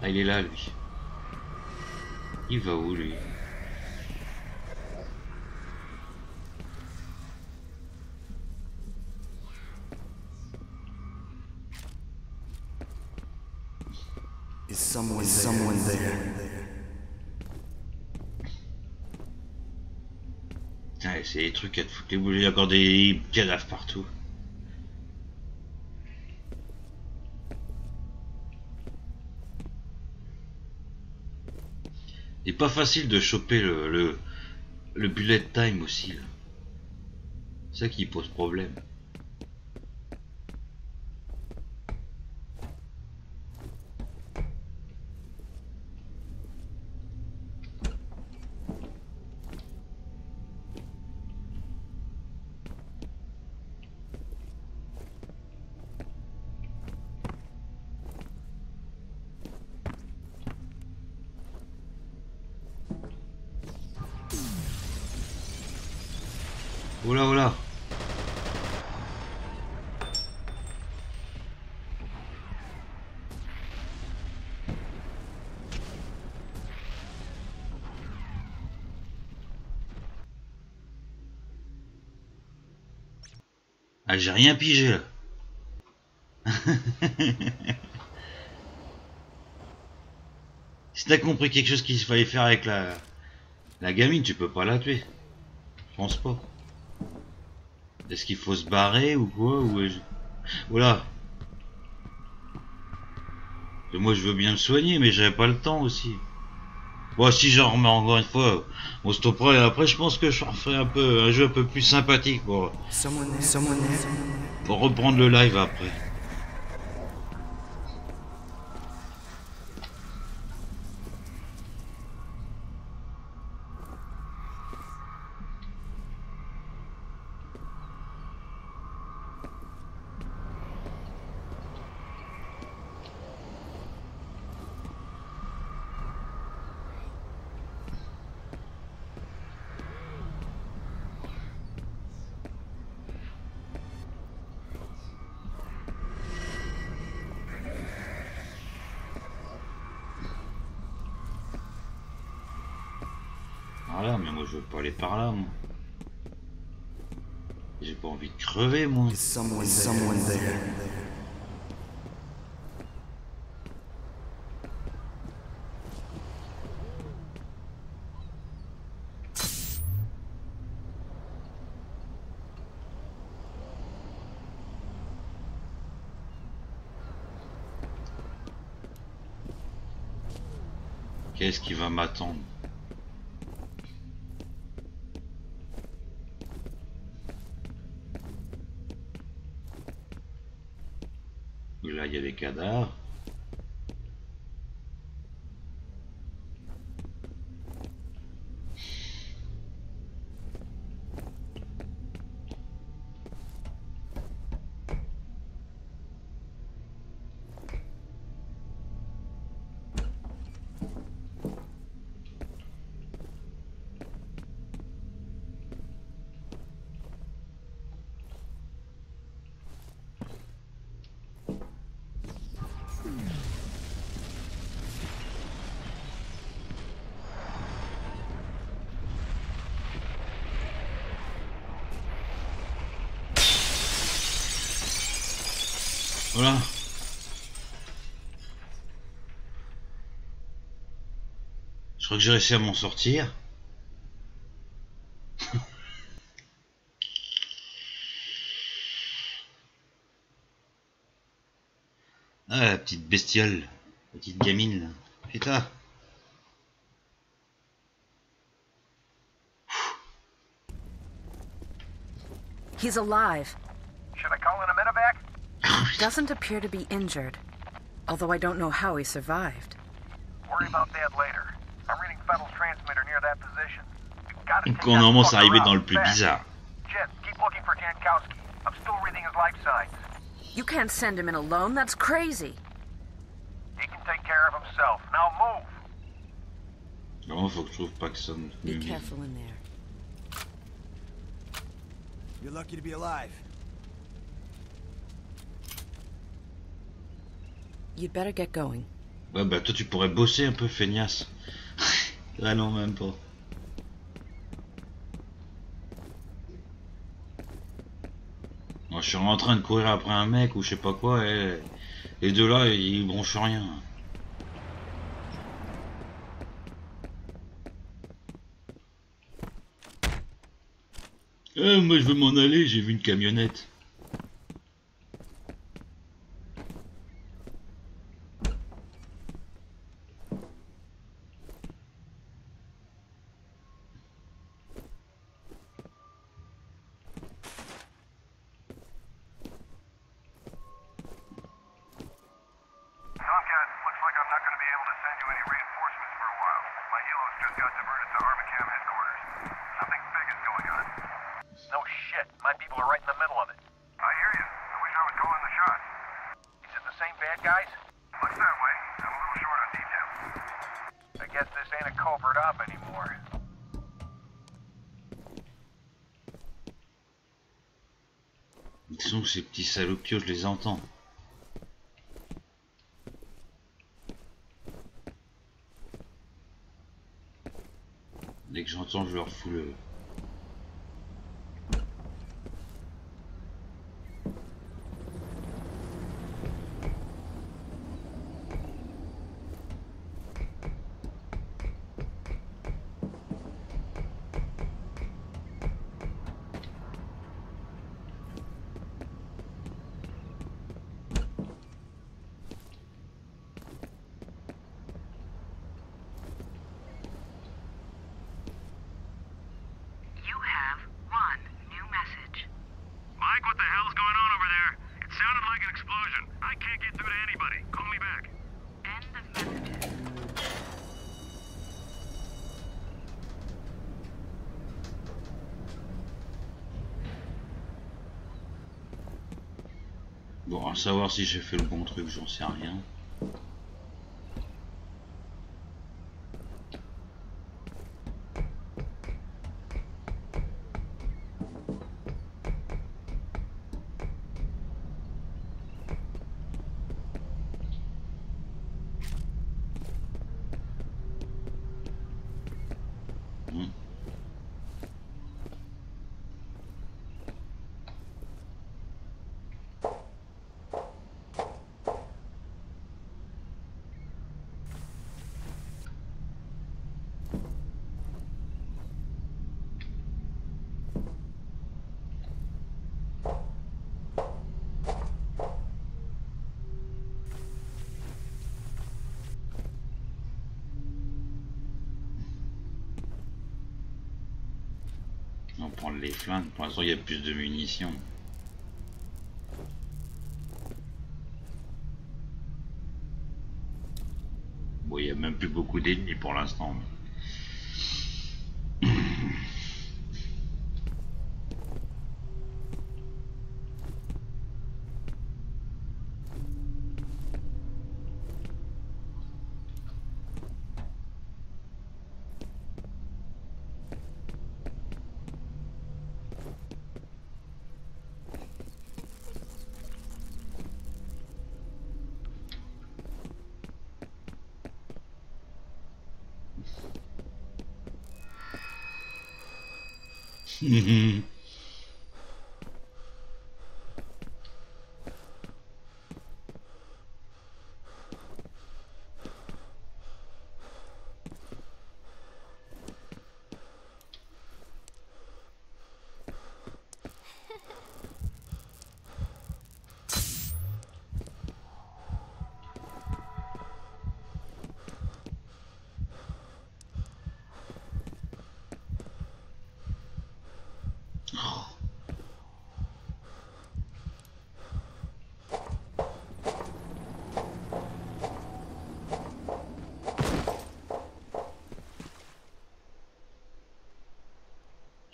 Ah, il est là, lui. Il va où, lui? Is someone someone there? Putain, c'est des trucs à te foutre les boules. Il y a encore des cadavres partout. Il est pas facile de choper le, le, le bullet time aussi. C'est ça qui pose problème. Oula oula Ah j'ai rien pigé là <laughs> Si t'as compris quelque chose qu'il fallait faire avec la, la gamine, tu peux pas la tuer. Je pense pas. Est-ce qu'il faut se barrer ou quoi ou Voilà. Et moi je veux bien me soigner mais j'avais pas le temps aussi. Bon si j'en remets encore une fois, on stoppera et après je pense que je referai un peu un jeu un peu plus sympathique pour, pour reprendre le live après. Voilà, mais moi je veux pas aller par là moi. J'ai pas envie de crever moi. Is someone someone there? Qu'est-ce qui va m'attendre? Là, il Je crois que j'ai réussi à m'en sortir. ah, la petite bestiole. Petite gamine, là. Putain. He's alive. Should I call in a medevac? <laughs> Doesn't appear to be injured. Although I don't know how he survived. Worry about that later. I'm reading Fettel's transmitter near that position. You've got to Donc on that commence à fucker arriver out dans le plus bizarre. Jet, keep looking for Jankowski. I'm still reading his life signs. You can't send him in alone. That's crazy. He can take care of himself. Now move. Vraiment, faut que je trouve pas que ça me Be me- careful in there. You're lucky to be alive. You'd better get going. Ouais, bah toi tu pourrais bosser un peu, feignasse. <laughs> ah non, même pas. Je suis en train de courir après un mec ou je sais pas quoi et deux là ils bronchent rien. Eh, moi je veux m'en aller, j'ai vu une camionnette. Tomcat, looks like I'm not going to be able to send you any reinforcements for a while. My helos just got diverted to Armacam headquarters. Something big is going on. No shit. My people are right in the middle of it. I hear you. I wish I was calling the shots. Is it the same bad guys? Looks that way. I'm a little short on details. I guess this ain't a covert op anymore. Ils salopios, je les entends. Dès que j'entends, je leur fous le... You have one new message. Mike, what the hell's going on over there? It sounded like an explosion. I can't get through to anybody. Call me back. End of messages. Bon, à savoir si j'ai fait le bon truc, j'en sais rien. les flingues. Pour l'instant, il y a plus de munitions. Bon, il n'y a même plus beaucoup d'ennemis pour l'instant. Mais...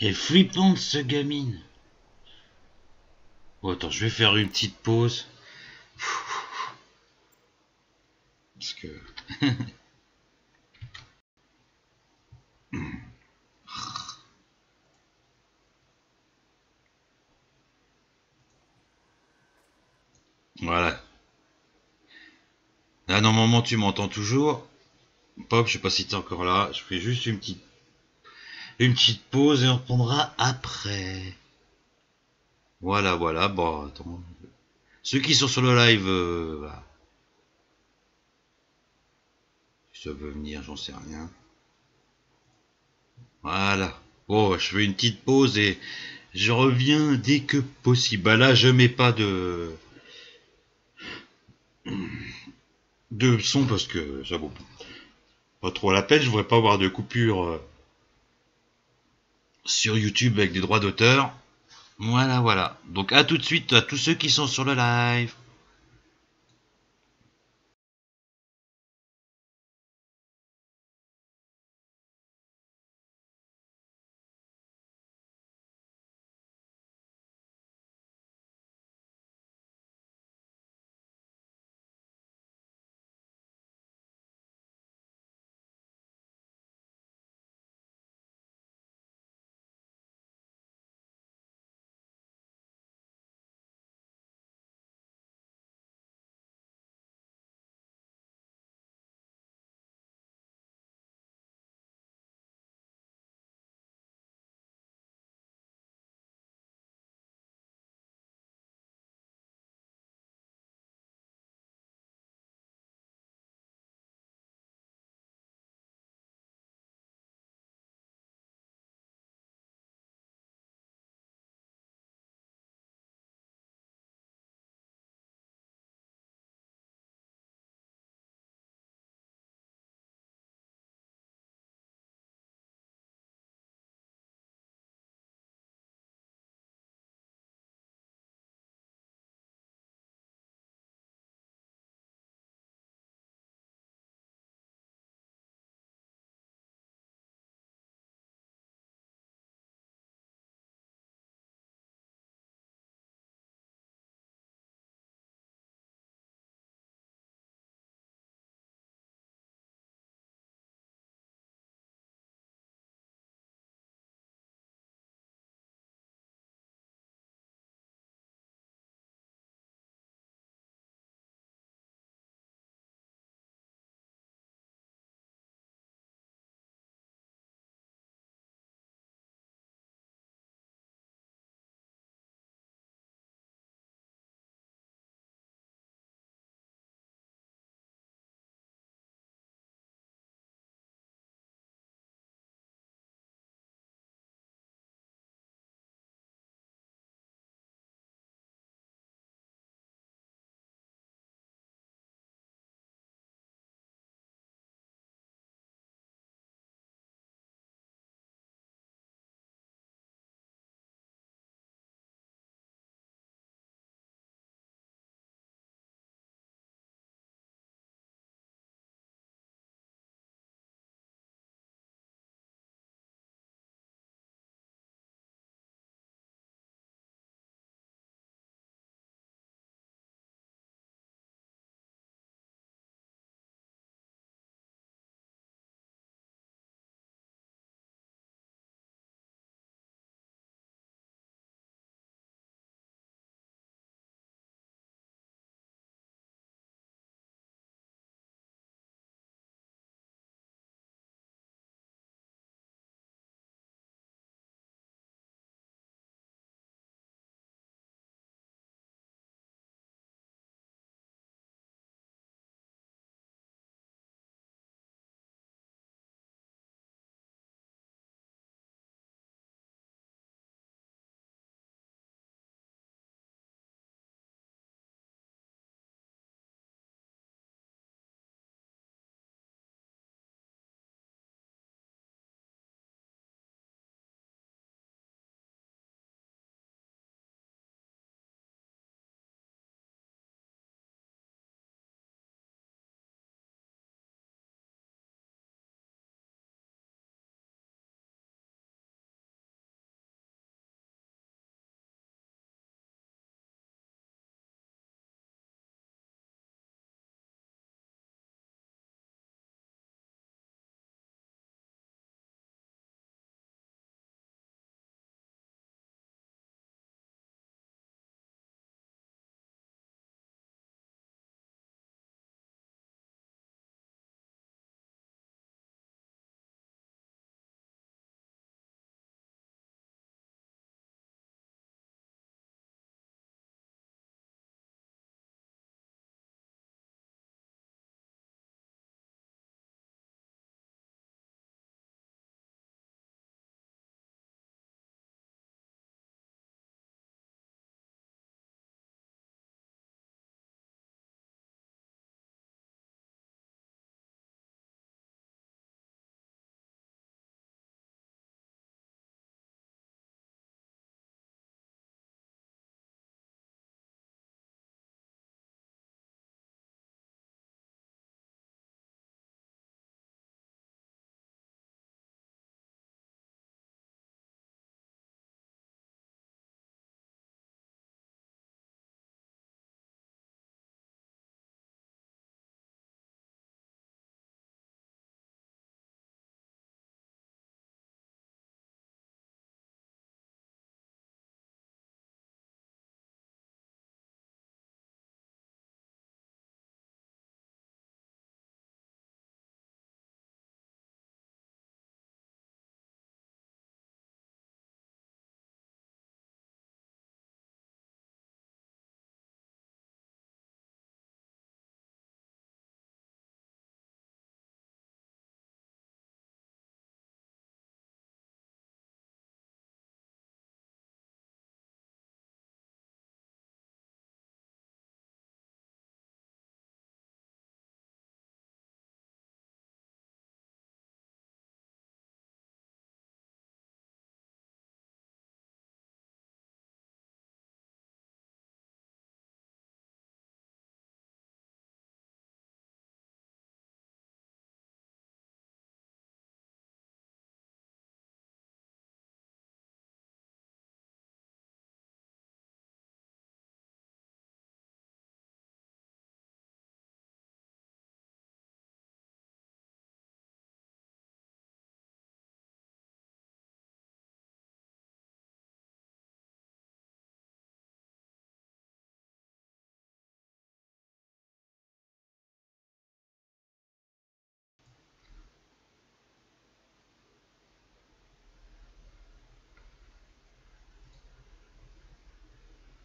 Est flippante, ce gamine. Bon, attends, je vais faire une petite pause. Parce que... voilà. Là, normalement, tu m'entends toujours. Pop, je sais pas si t'es encore là. Je fais juste une petite une petite pause et on reprendra après. Voilà, voilà. Bon, attends. Ceux qui sont sur le live, euh, bah. Ça veut venir, j'en sais rien. Voilà. Bon, je fais une petite pause et je reviens dès que possible. Bah là, je mets pas de de son parce que ça vaut pas trop la peine. Je voudrais pas avoir de coupure. Sur YouTube avec des droits d'auteur. Voilà, voilà. Donc à tout de suite à tous ceux qui sont sur le live.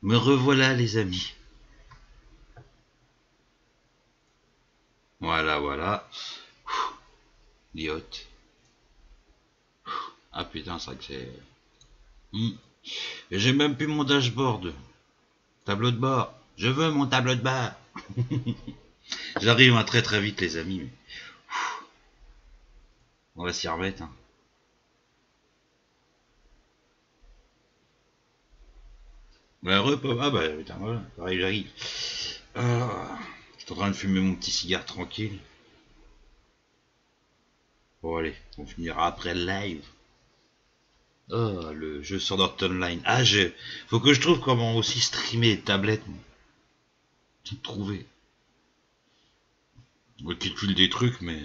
Me revoilà les amis. Voilà, voilà. Liotte. Ah putain, vrai que c'est... Hmm. Et j'ai même plus mon dashboard. Tableau de bord. Je veux mon tableau de bord. <laughs> J'arrive très très vite les amis. On va s'y remettre. hein. Bah, ah bah putain, voilà, pareil j'arrive. Ah, je suis en train de fumer mon petit cigare tranquille. Bon allez, on finira après le live. Oh, le jeu Art Online. Ah, je... faut que je trouve comment aussi streamer les tablettes. J'ai trouvé. Te files des trucs, mais...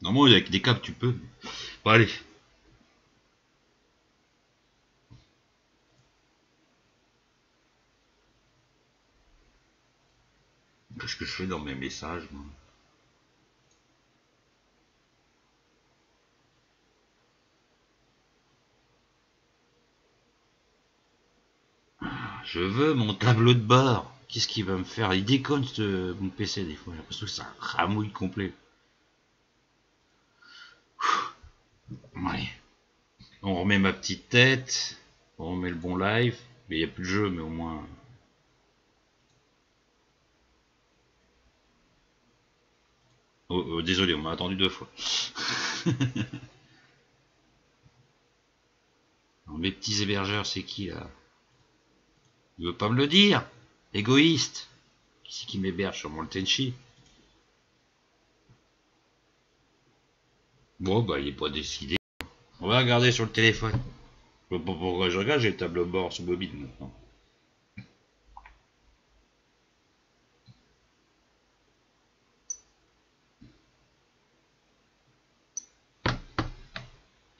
Normalement, avec des câbles, tu peux. Bon, allez. Qu'est-ce que je fais dans mes messages, moi Je veux mon tableau de bord. Qu'est-ce qu'il va me faire? Il déconne ce, mon PC des fois. J'ai l'impression que ça ramouille complet. Ouais. On remet ma petite tête. On remet le bon live. Mais il n'y a plus de jeu, mais au moins. Oh, oh, désolé, on m'a attendu deux fois. <laughs> Mes petits hébergeurs, c'est qui là? Il veut pas me le dire Égoïste Qui c'est qui m'héberge sur mon Tenchi? Bon, bah, il est pas décidé. On va regarder sur le téléphone. Je sais pas pourquoi je regarde, j'ai le tableau bord sur mobile maintenant.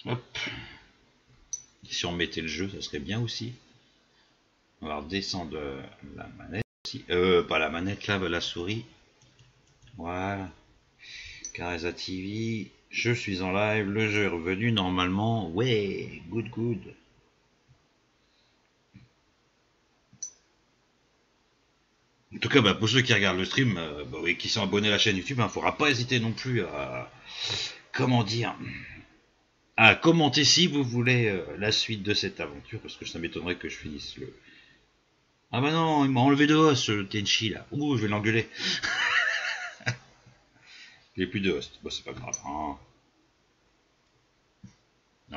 Hop. Si on mettait le jeu, ça serait bien aussi. On va redescendre la manette ici. Euh, pas la manette là, la souris. Voilà. Careza TV. Je suis en live. Le jeu est revenu normalement. Ouais, good, good. En tout cas, bah, pour ceux qui regardent le stream, euh, bah, qui sont abonnés à la chaîne YouTube, il ne faudra pas hésiter non plus à, comment dire, à commenter si vous voulez euh, la suite de cette aventure, parce que ça m'étonnerait que je finisse le... Ah bah non, il m'a enlevé de host, ce Tenchi là. Ouh, je vais l'engueuler. <laughs> a plus de host. Bon, c'est pas grave. Hein.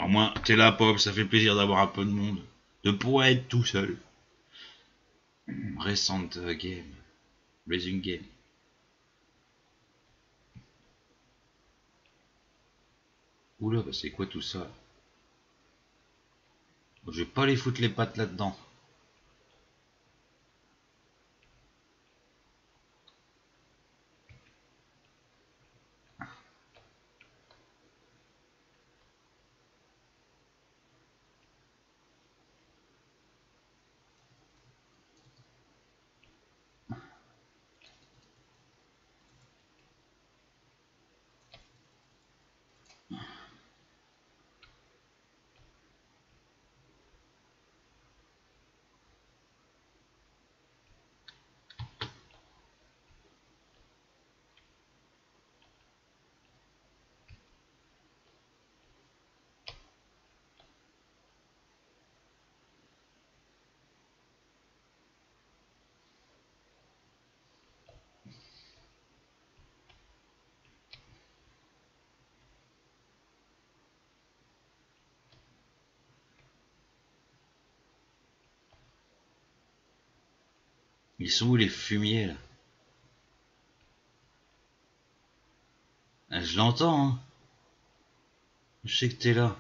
Au moins, t'es là, Pop, ça fait plaisir d'avoir un peu de monde. De pas être tout seul. Récente euh, game. Racing game. Oula, bah c'est quoi tout ça? Je vais pas les foutre les pattes là-dedans. Ils sont où les fumiers là? Ah, Je l'entends, hein. Je sais que t'es là?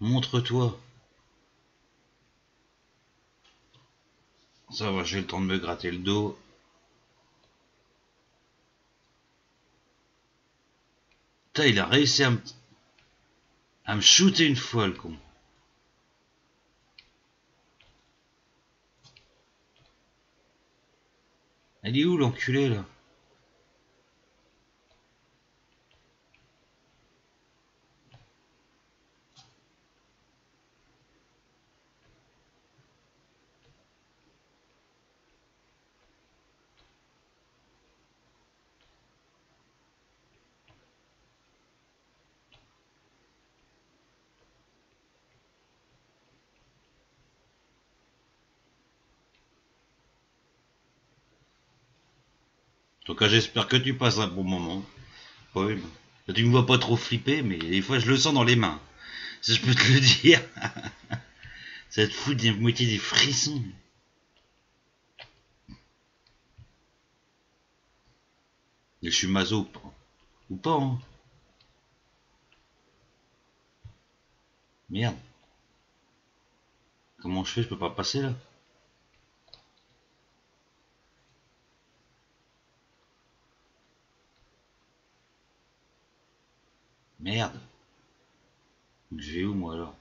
Montre-toi. Ça va, j'ai le temps de me gratter le dos. Putain, il a réussi à me... à me shooter une fois, le con. Elle est où l'enculé là? Tout cas, j'espère que tu passes un bon moment. Bah, tu me vois pas trop flipper, mais des fois je le sens dans les mains. Si je peux te le dire. <laughs> Ça te foutre des moitié des frissons. Je suis maso ou pas Ou pas, hein Merde. Comment je fais? Je peux pas passer là? Merde. Je vais où moi alors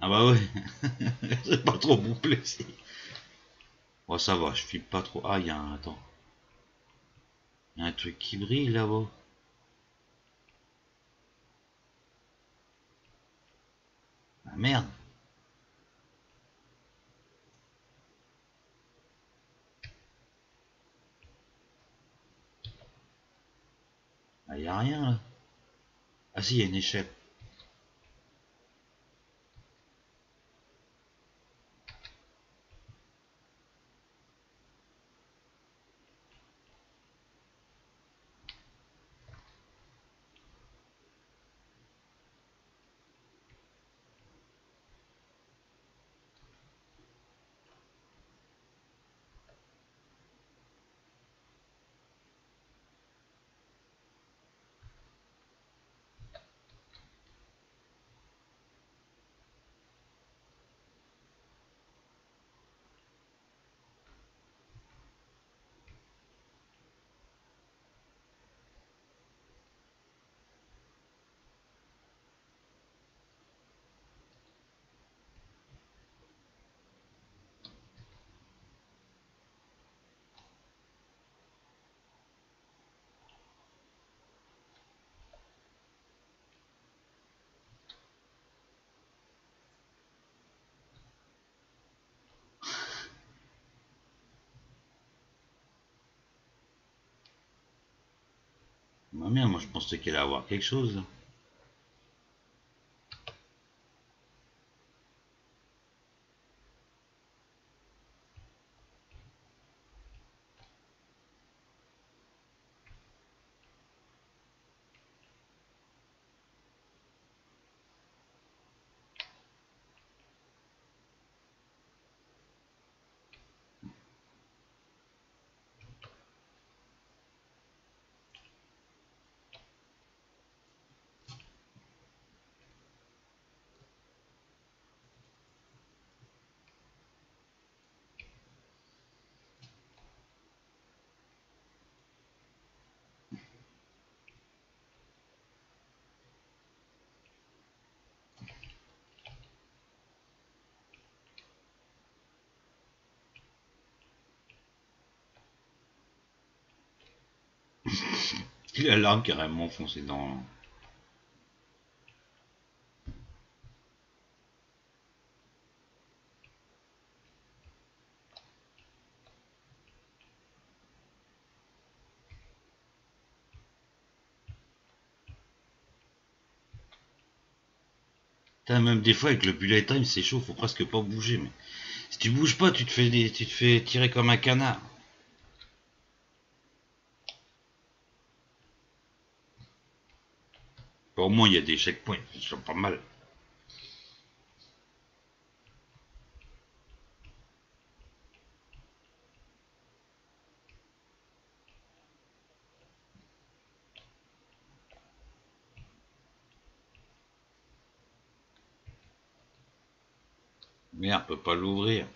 Ah bah ouais, <laughs> c'est pas trop mon plaisir. Bon ça va, je file pas trop. Ah il y a un... Attends. Il y a un truc qui brille là-bas. Ah merde. Ah y a rien là. Ah si, il y a une échelle. Ma mère, moi je pensais qu'elle allait avoir quelque chose. Il a l'arme carrément foncé dans. Même des fois avec le bullet time c'est chaud, faut presque pas bouger. Mais si tu bouges pas, tu te fais, des- tu te fais tirer comme un canard. Au moins il y a des checkpoints, c'est pas mal. Merde, peut pas l'ouvrir.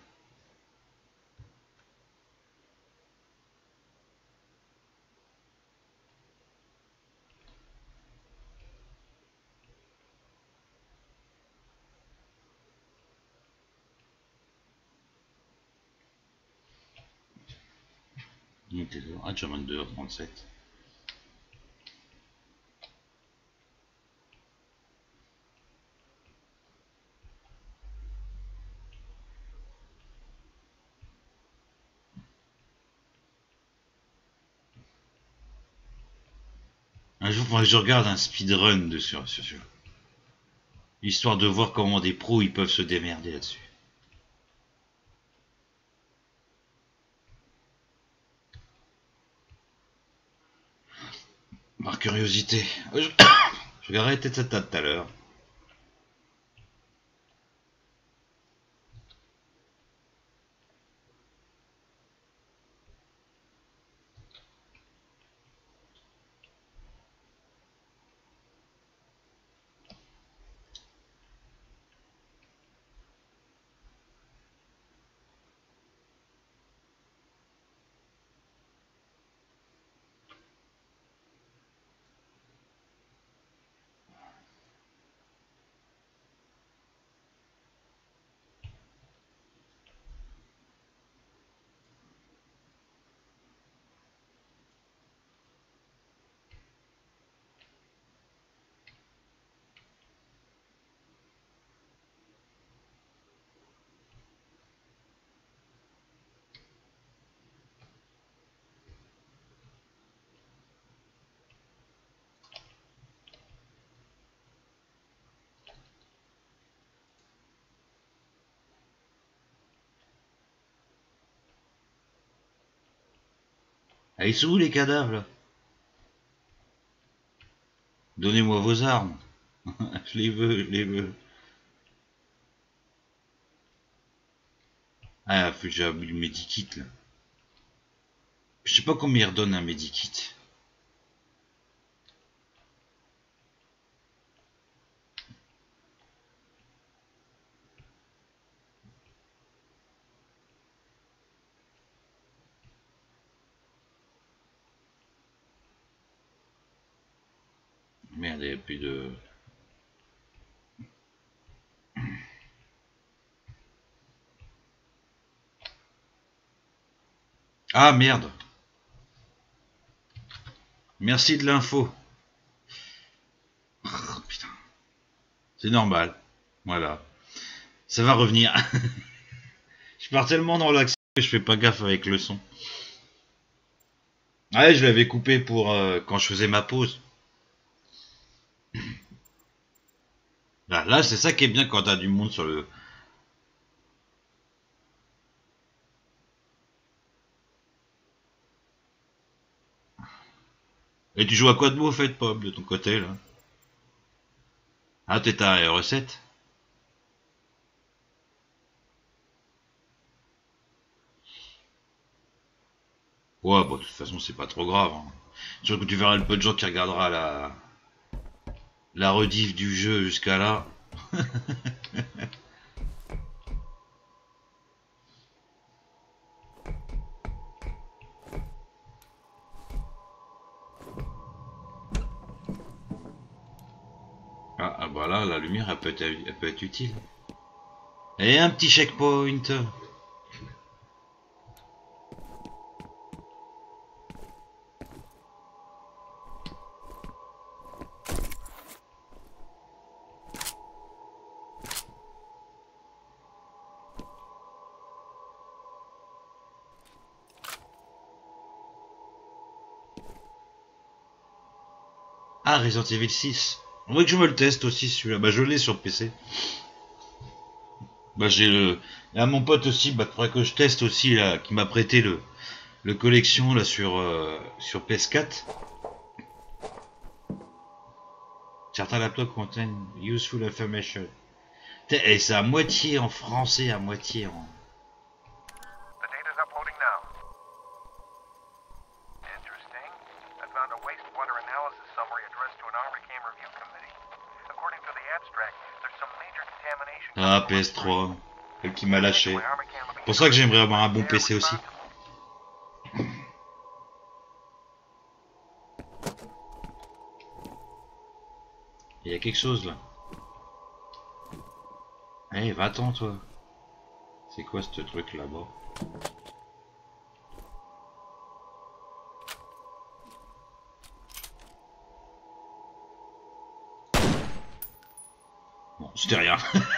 Ah, déjà 22h37. Un jour, je regarde un speedrun de sur, sur, sur. Histoire de voir comment des pros ils peuvent se démerder là-dessus. Par curiosité. Je, <coughs> je vais arrêter ça tout à l'heure. Ah, ils où les cadavres Donnez-moi vos armes. <laughs> je les veux, je les veux. Ah, j'ai le medikit là. Je sais pas combien il redonne un medikit. Merde, il n'y a plus de... Ah merde Merci de l'info. Oh. C'est normal. Voilà. Ça va revenir. <laughs> je pars tellement dans l'action que je fais pas gaffe avec le son. Ouais, je l'avais coupé pour euh, quand je faisais ma pause. Là, là c'est ça qui est bien quand t'as du monde sur le... Et tu joues à quoi de beau, au fait, Pop, de ton côté, là? Ah, t'es à recette Ouais, bon, de toute façon, c'est pas trop grave. Hein. Surtout que tu verras le peu de gens qui regardera la, la rediff du jeu jusqu'à là. <laughs> ah, ah bah là, la lumière, elle peut être, elle peut être utile. Et un petit checkpoint. Ah, Resident Evil 6. On voit que je me le teste aussi celui-là. Bah je l'ai sur PC. Bah j'ai le. Et à mon pote aussi, bah faudrait que je teste aussi là, qui m'a prêté le, le collection là sur euh, sur PS4. Certains laptops contiennent useful information. Et c'est à moitié en français, à moitié en. PS3, celle qui m'a lâché. Pour ça que j'aimerais avoir un bon PC aussi. Il y a quelque chose là. Eh, va-t'en toi. C'est quoi ce truc là-bas? Bon, c'était rien. <laughs>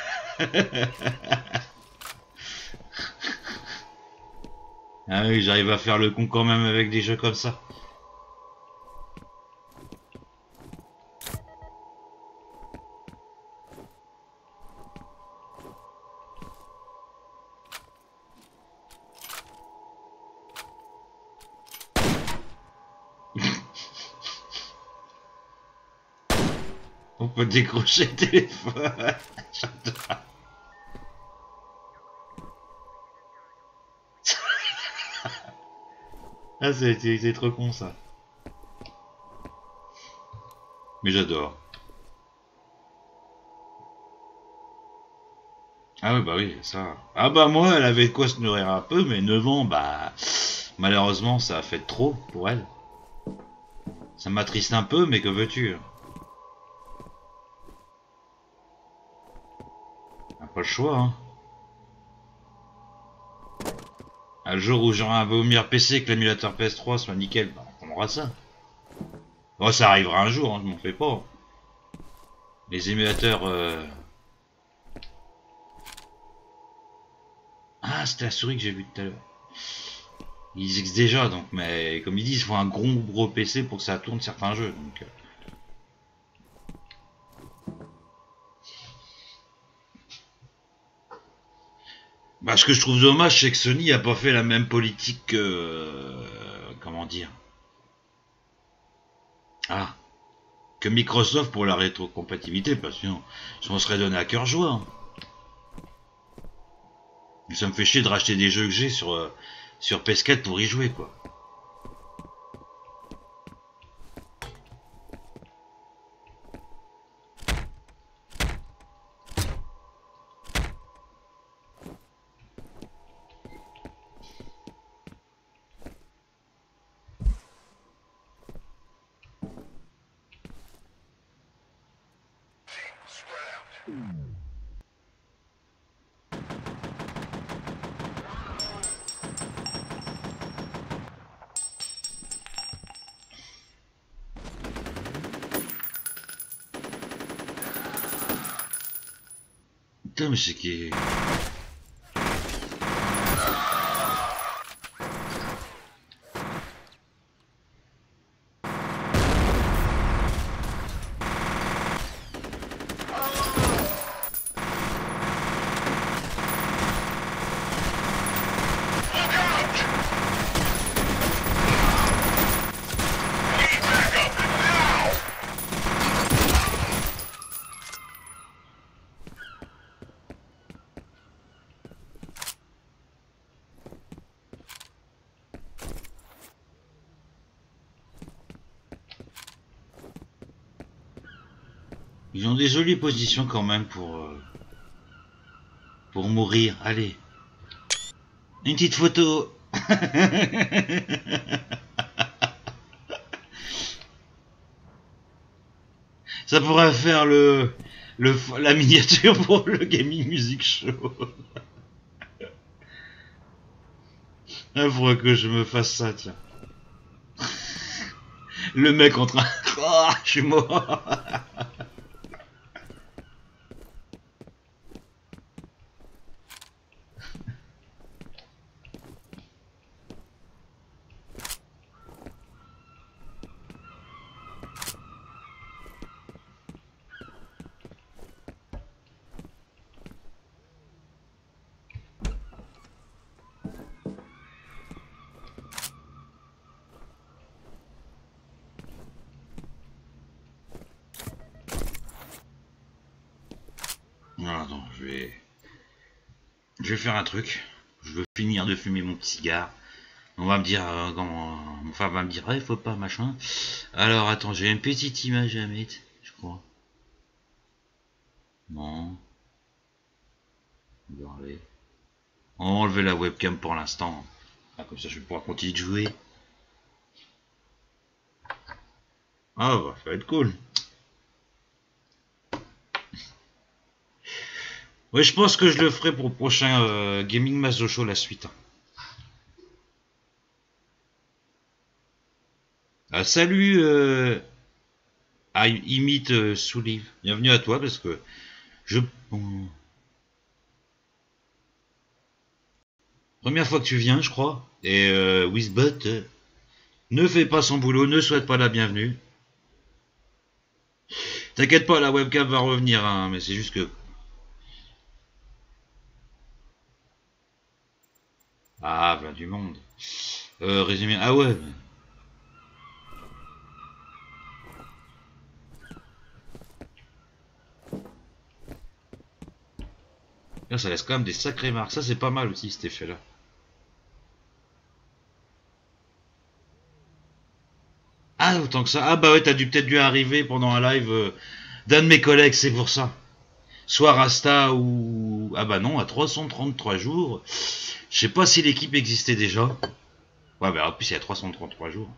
ah oui, j'arrive à faire le con quand même avec des jeux comme ça. Décrocher le téléphone. Ah, c'est trop con ça. Mais j'adore. Ah oui, bah oui, ça. Ah bah moi, elle avait quoi se nourrir un peu, mais 9 ans, bah... Malheureusement, ça a fait trop pour elle. Ça m'attriste un peu, mais que veux-tu hein. Ah, Le choix, hein. Le jour où j'aurai un meilleur PC que l'émulateur PS3 soit nickel, bah, on prendra ça. Bon, ça arrivera un jour, hein, je m'en fais pas. Les émulateurs... euh, Ah, c'était la souris que j'ai vue tout à l'heure. Ils existent déjà, donc, mais comme ils disent, il faut un gros gros PC pour que ça tourne certains jeux. Donc, euh. Bah, ce que je trouve dommage, c'est que Sony a pas fait la même politique que. euh, comment dire Ah Que Microsoft pour la rétrocompatibilité, parce que sinon, je m'en serais donné à cœur joie. hein. Ça me fait chier de racheter des jeux que j'ai sur, euh, sur PS4 pour y jouer, quoi. Putain, mais c'est qui Positions quand même pour euh, pour mourir. Allez, une petite photo. <laughs> Ça pourrait faire le, le la miniature <laughs> pour le gaming music show. Il <laughs> faudrait que je me fasse ça, tiens. Le mec en train. Oh, je suis mort. Non, attends, je vais. Je vais faire un truc. Je veux finir de fumer mon petit cigare. On va me dire. euh, comment... Mon frère va me dire, il faut pas, machin. Alors, attends, j'ai une petite image à mettre, je crois. Non. Regardez. On va enlever la webcam pour l'instant. Ah, comme ça, je vais pouvoir continuer de jouer. Ah, bah, ça va être cool. Ouais, je pense que je le ferai pour le prochain euh, Gaming Mazo Show, la suite. Ah, salut, euh... imite euh, Soulive. Bienvenue à toi parce que je. Première fois que tu viens, je crois. Et euh, euh, ne fait pas son boulot, ne souhaite pas la bienvenue. T'inquiète pas, la webcam va revenir, hein, mais c'est juste que Ah, plein du monde. Euh, résumé. Ah ouais. Ça laisse quand même des sacrées marques. Ça, c'est pas mal aussi, cet effet-là. Ah, autant que ça. Ah bah ouais, t'as dû peut-être dû arriver pendant un live euh, d'un de mes collègues, c'est pour ça. Soit Rasta ou. Ah, bah non, à 333 jours. Je sais pas si l'équipe existait déjà. Ouais, bah en plus, il y a 333 jours.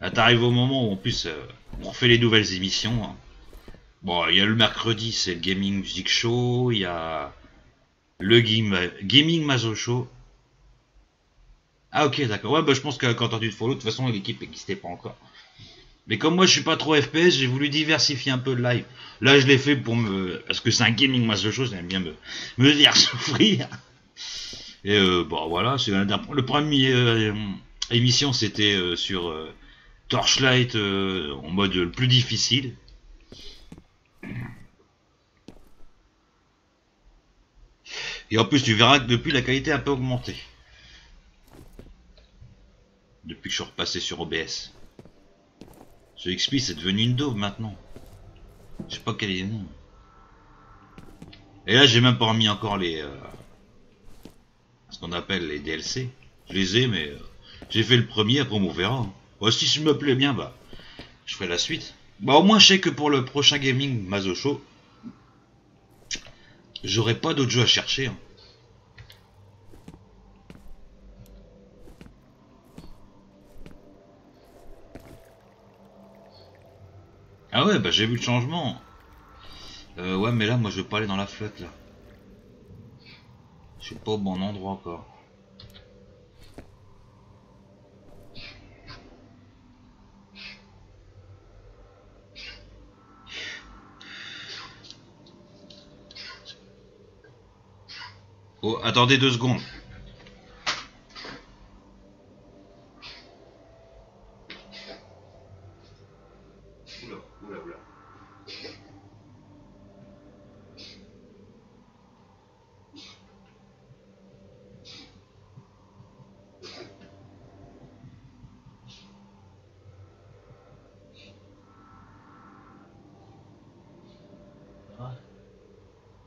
Là, t'arrives au moment où en plus euh, on refait les nouvelles émissions. hein. Bon, il y a le mercredi, c'est le Gaming Music Show, il y a le game, Gaming Mazo Show. Ah ok, d'accord. Ouais, bah je pense que quand t'as dû te follow, de toute façon l'équipe n'existait pas encore. Mais comme moi je suis pas trop FPS, j'ai voulu diversifier un peu le live. Là je l'ai fait pour me... Parce que c'est un Gaming Mazo Show, j'aime bien me, me faire souffrir. Et euh, bon voilà, c'est un- le premier euh, émission c'était euh, sur Torchlight en mode le plus difficile. Et en plus tu verras que depuis la qualité a un peu augmenté. Depuis que je suis repassé sur OBS. Ce XP c'est devenu une daube maintenant. Je sais pas quel est le nom. Et là j'ai même pas remis encore les... euh, ce qu'on appelle les DLC. Je les ai, mais euh, j'ai fait le premier, après on verra. Bon, si je me plaît bien, bah, je ferai la suite. Bah, au moins, je sais que pour le prochain gaming Mazo Show, j'aurai pas d'autres jeux à chercher. hein. Ah ouais, bah j'ai vu le changement. Euh, ouais, mais là, moi, je veux pas aller dans la flotte, là. Je suis pas au bon endroit encore. Oh, attendez deux secondes. Oula, oula, oula.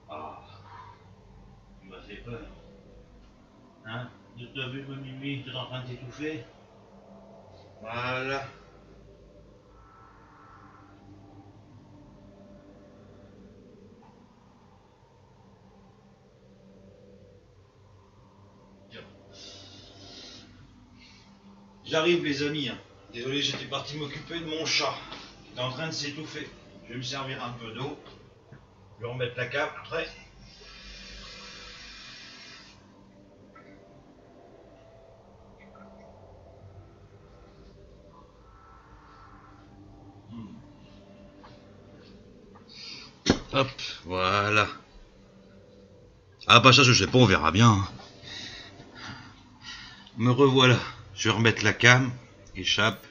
Ah. Tu m'as fait peur. Hein Tu t'as vu que Mimi, tu es en train de t'étouffer Voilà. Tiens. J'arrive les amis. hein. Désolé, j'étais parti m'occuper de mon chat. Il était en train de s'étouffer. Je vais me servir un peu d'eau. Je vais remettre la cape après. Hop, voilà. Ah bah ça je sais pas, on verra bien. hein. Me revoilà. Je vais remettre la cam, échappe,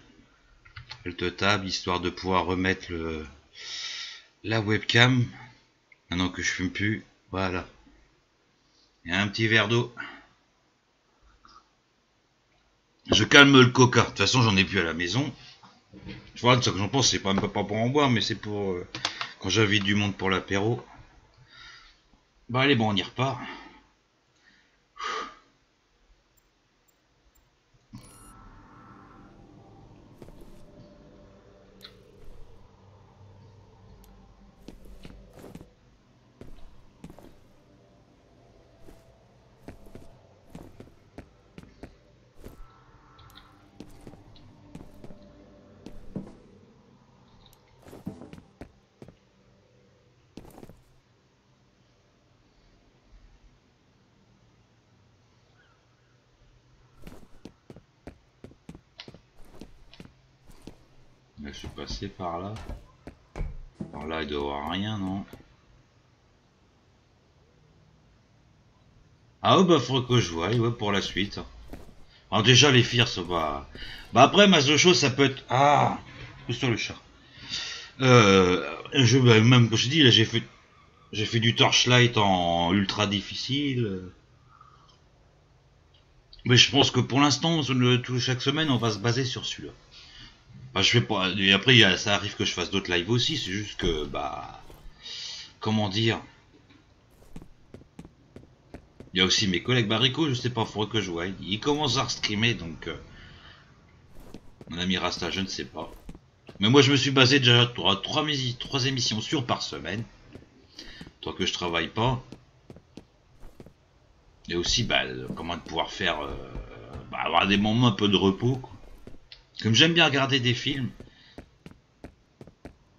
elle te table, histoire de pouvoir remettre la webcam. Maintenant que je fume plus, voilà. Et un petit verre d'eau. Je calme le coca. De toute façon, j'en ai plus à la maison. Tu vois, ce que j'en pense, c'est pas, pas pour en boire, mais c'est pour euh, quand j'invite du monde pour l'apéro. Bah allez, bon, on y repart. Je suis passé par là. Par là, il doit y avoir rien, non? Ah ouais, bah faudrait que je voie, pour la suite. Alors déjà, les firs, ça va... Bah après, Mazo Show, ça peut être... Ah sur le chat. Euh, je, bah, même, comme je dis, là, j'ai fait... J'ai fait du Torchlight en ultra difficile. Mais je pense que pour l'instant, chaque semaine, on va se baser sur celui-là. Enfin, je fais pas. Et après, ça arrive que je fasse d'autres lives aussi. C'est juste que, bah, comment dire? Il y a aussi mes collègues Barico, je sais pas, faudrait que je vois. Il commence à streamer, donc. euh, mon ami Rasta, je ne sais pas. Mais moi, je me suis basé déjà trois, trois, émis- trois émissions sur par semaine. Tant que je travaille pas. Et aussi, bah, comment pouvoir faire. euh, bah, avoir des moments un peu de repos, quoi. Comme j'aime bien regarder des films.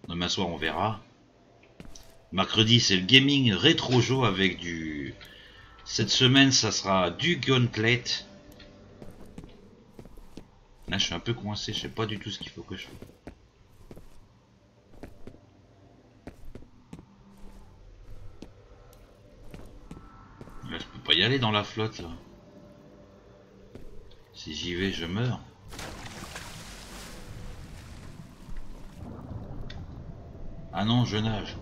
Demain soir, on verra. Mercredi, c'est le gaming rétro joe avec du. Cette semaine, ça sera du Gauntlet. Là, je suis un peu coincé, je sais pas du tout ce qu'il faut que je fasse. Là, je peux pas y aller dans la flotte, là. Si j'y vais, je meurs. Ah non, je nage.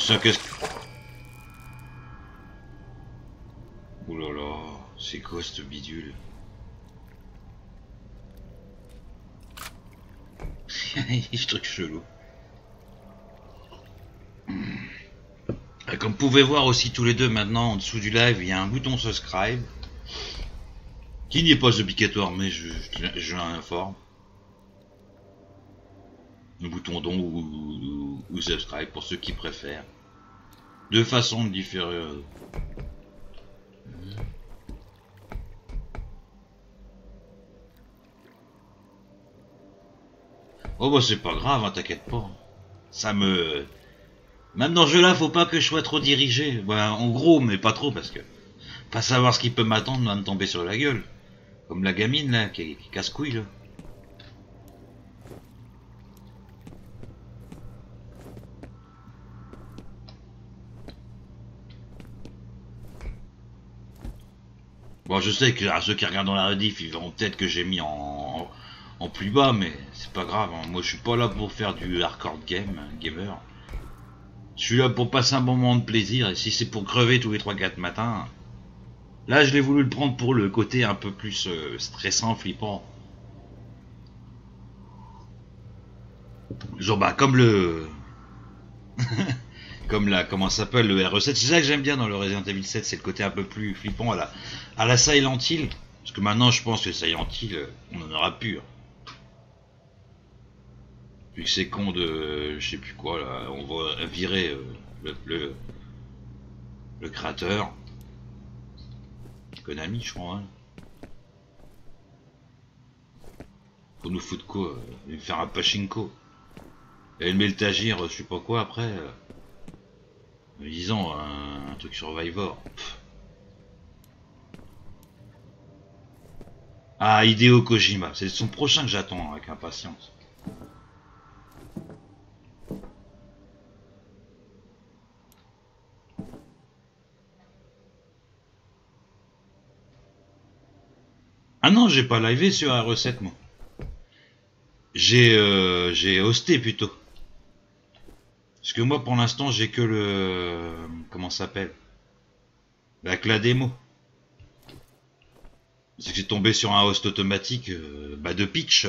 Ça, qu'est-ce que... Ouh là là, c'est quoi ce bidule? <laughs> Je truc chelou. Et Comme vous pouvez voir aussi tous les deux maintenant en dessous du live, il y a un bouton subscribe qui n'est pas obligatoire, mais je, l'informe. Un bouton don ou, subscribe pour ceux qui préfèrent. Deux façons différentes. Oh bah c'est pas grave, hein, t'inquiète pas. Ça me... Même dans ce jeu-là, faut pas que je sois trop dirigé. Bah, en gros, mais pas trop, parce que... Pas savoir ce qui peut m'attendre va me tomber sur la gueule. Comme la gamine, là, qui, qui casse couille, là. Bon, je sais que à ceux qui regardent dans la rediff, ils verront peut-être que j'ai mis en plus bas, mais c'est pas grave. hein. Moi, je suis pas là pour faire du hardcore game, hein, gamer. Je suis là pour passer un bon moment de plaisir, et si c'est pour crever tous les 3-4 matins, là, je l'ai voulu le prendre pour le côté un peu plus euh, stressant, flippant. Genre, bah, comme le... <laughs> comme la, comment ça s'appelle, le RE7. C'est ça que j'aime bien dans le Resident Evil 7, c'est le côté un peu plus flippant à la, à la Silent Hill. Parce que maintenant, je pense que Silent Hill, euh, on en aura plus. Vu que c'est con de, je sais plus quoi, là, on va virer euh, le, le, créateur. Konami, je crois. Hein. Pour nous foutre quoi euh, Lui faire un pachinko. Et elle met le tagir, je sais pas quoi après. euh, disons, un, truc Survivor. Ah, Hideo Kojima, c'est son prochain que j'attends avec impatience. Ah non, j'ai pas livé sur la recette moi. J'ai euh, j'ai hosté plutôt. Parce que moi pour l'instant j'ai que le comment ça s'appelle? Bah que la démo. C'est que j'ai tombé sur un host automatique euh, bah, de pitch.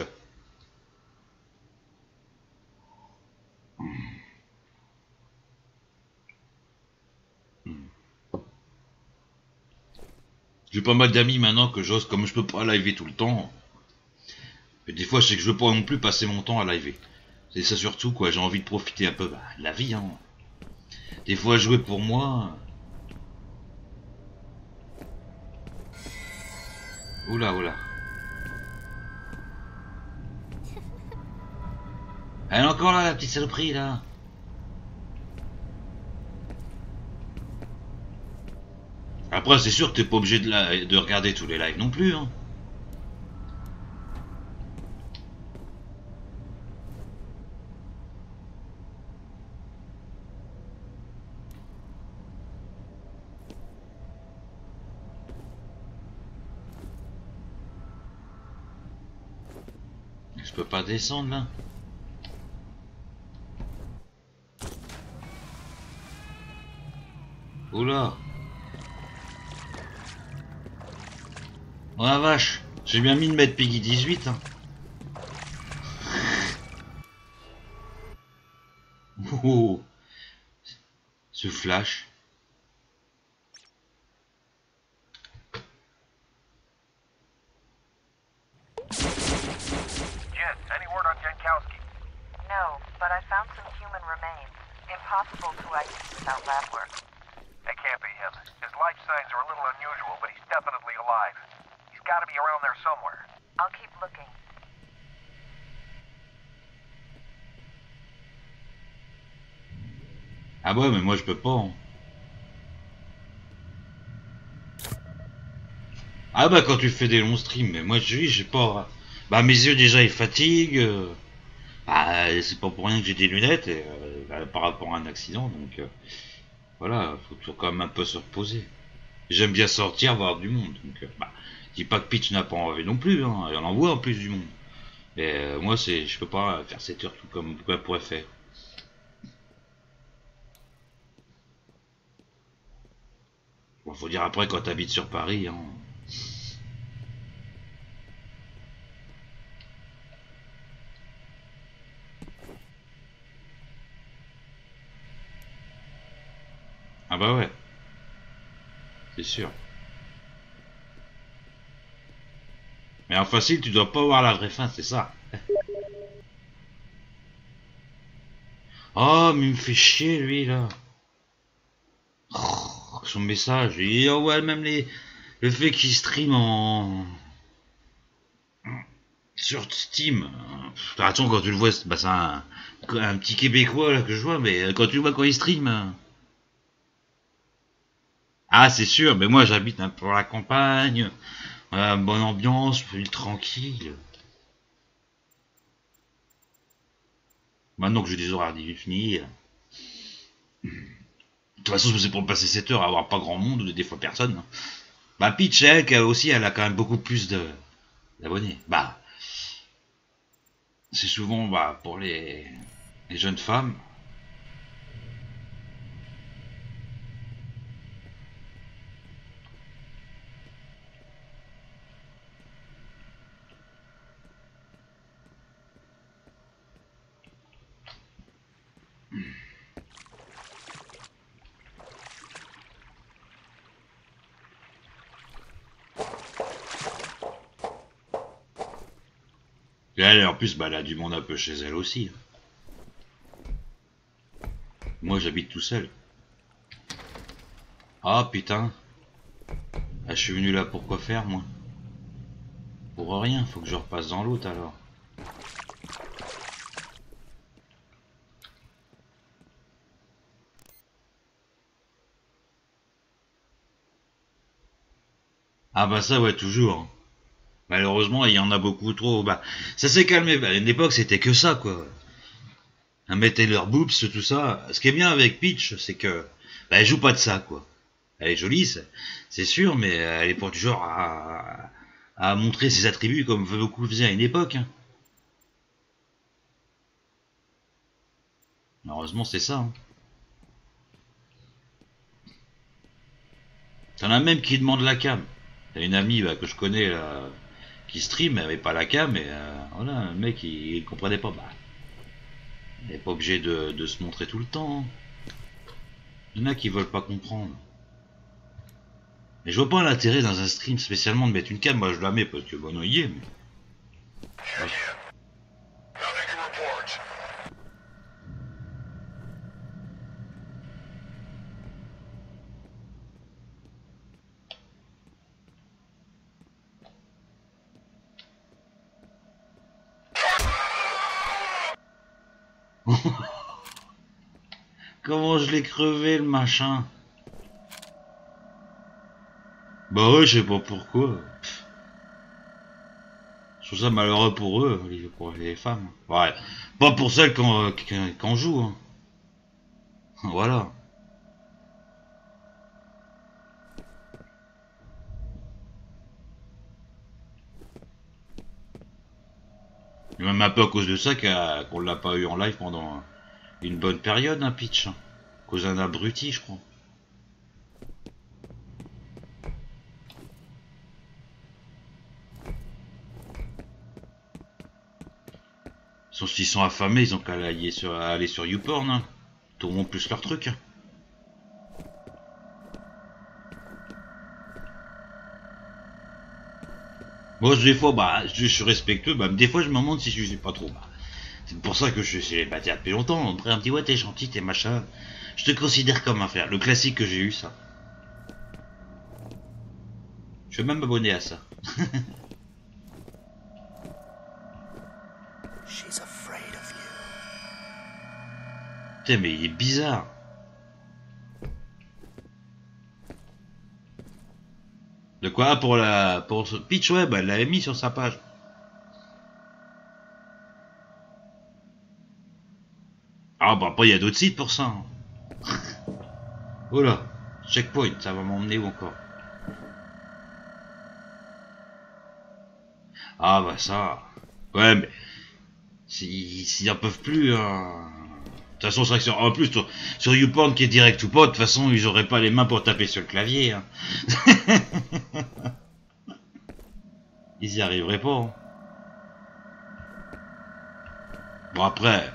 J'ai pas mal d'amis maintenant que j'ose, comme je peux pas liver tout le temps. Et des fois, je sais que je veux pas non plus passer mon temps à liver. C'est ça surtout, quoi. J'ai envie de profiter un peu bah, de la vie, hein. Des fois, jouer pour moi. Oula, oula. Elle est encore là, la petite saloperie, là. Après, c'est sûr que t'es pas obligé de, la- de regarder tous les lives non plus, hein. peux pas descendre là Oula Oh la vache J'ai bien mis de mettre Peggy 18 hein. Oh Ce flash Jen, any word on Jankowski? No, but I found some human remains. Impossible to ID without lab work. That can't be him. His life signs are a little unusual, but he's definitely alive. He's got to be around there somewhere. I'll keep looking. Ah ouais mais moi je peux pas. hein. Ah bah quand tu fais des longs streams, mais moi je j'ai pas. Bah mes yeux déjà ils fatiguent. euh, Bah c'est pas pour rien que j'ai des lunettes et, euh, bah, par rapport à un accident donc euh, voilà faut quand même un peu se reposer. J'aime bien sortir voir du monde donc bah dis pas que Pitch n'a pas envie non plus hein, il en envoie en plus du monde. Mais moi c'est je peux pas faire 7 heures tout comme pourrait faire. Bon, faut dire après quand t'habites sur Paris hein. Ah bah ouais. C'est sûr. Mais en facile, tu dois pas voir la vraie fin, c'est ça. <laughs> Oh, mais il me fait chier, lui, là. Oh, son message, il envoie même les... Le fait qu'il stream en... Sur Steam. Pff, Attends, quand tu le vois, c'est bah, c'est un... un petit Québécois, là, que je vois, mais quand tu le vois quand il stream... Ah, c'est sûr, mais moi j'habite un peu la campagne, euh, bonne ambiance, ville tranquille. Maintenant que j'ai des horaires définis. De toute façon, c'est pour passer 7 heures à avoir pas grand monde, ou des fois personne. Bah, Peach, aussi, elle a quand même beaucoup plus de d'abonnés. Bah, c'est souvent bah, pour les jeunes femmes. Elle, en plus, bah, elle a du monde un peu chez elle aussi. Moi, j'habite tout seul. Ah, putain. Ah, je suis venu là pour quoi faire, moi? Pour rien, faut que je repasse dans l'autre, alors. Ah bah ça, ouais, toujours. Malheureusement, il y en a beaucoup trop. Bah, ça s'est calmé. Bah, à une époque, c'était que ça, quoi. Mettaient leurs boobs, tout ça. Ce qui est bien avec Peach, c'est que bah, elle joue pas de ça, quoi. Elle est jolie, c'est- sûr, mais elle est pas du genre à, montrer ses attributs comme beaucoup faisaient à une époque. hein. Malheureusement, c'est ça. hein. T'en as même qui demandent la cam. T'as une amie bah, que je connais là, qui stream, avait pas la cam, et euh, voilà, le mec il, comprenait pas. Bah, il n'est pas obligé de, se montrer tout le temps. Il y en a qui veulent pas comprendre. Mais je vois pas l'intérêt dans un stream spécialement de mettre une cam. Moi je la mets parce que bon, il y est, mais. <laughs> <laughs> Comment je l'ai crevé le machin? Bah ouais, je sais pas pourquoi. Je trouve ça malheureux pour eux, pour les femmes. Ouais, pas pour celles en jouent. hein. Voilà. Même un peu à cause de ça qu'on l'a pas eu en live pendant une bonne période, un pitch. À cause d'un abruti, je crois. Sauf s'ils sont affamés, ils ont qu'à aller sur, à aller sur. Hein. Plus leur truc. hein. Moi, des fois, bah, je suis respectueux, bah, des fois, je me demande si je suis pas trop. Bah, c'est pour ça que je suis célibataire depuis longtemps. Après, un petit ouais, t'es gentil, t'es machin. Je te considère comme un frère. Le classique que j'ai eu, ça. Je vais même m'abonner à ça. <laughs> She's afraid of you. Putain, mais il est bizarre. De quoi Pour la pour ce pitch web, elle l'avait mis sur sa page. Ah bah après il y a d'autres sites pour ça. hein. <laughs> oh là, checkpoint, ça va m'emmener où encore? Ah bah ça. Ouais mais s'ils en peuvent plus. hein. De toute façon, c'est vrai que sur, en plus sur, sur YouPorn qui est direct ou pas, de toute façon ils auraient pas les mains pour taper sur le clavier. hein. <laughs> ils y arriveraient pas. hein. Bon après.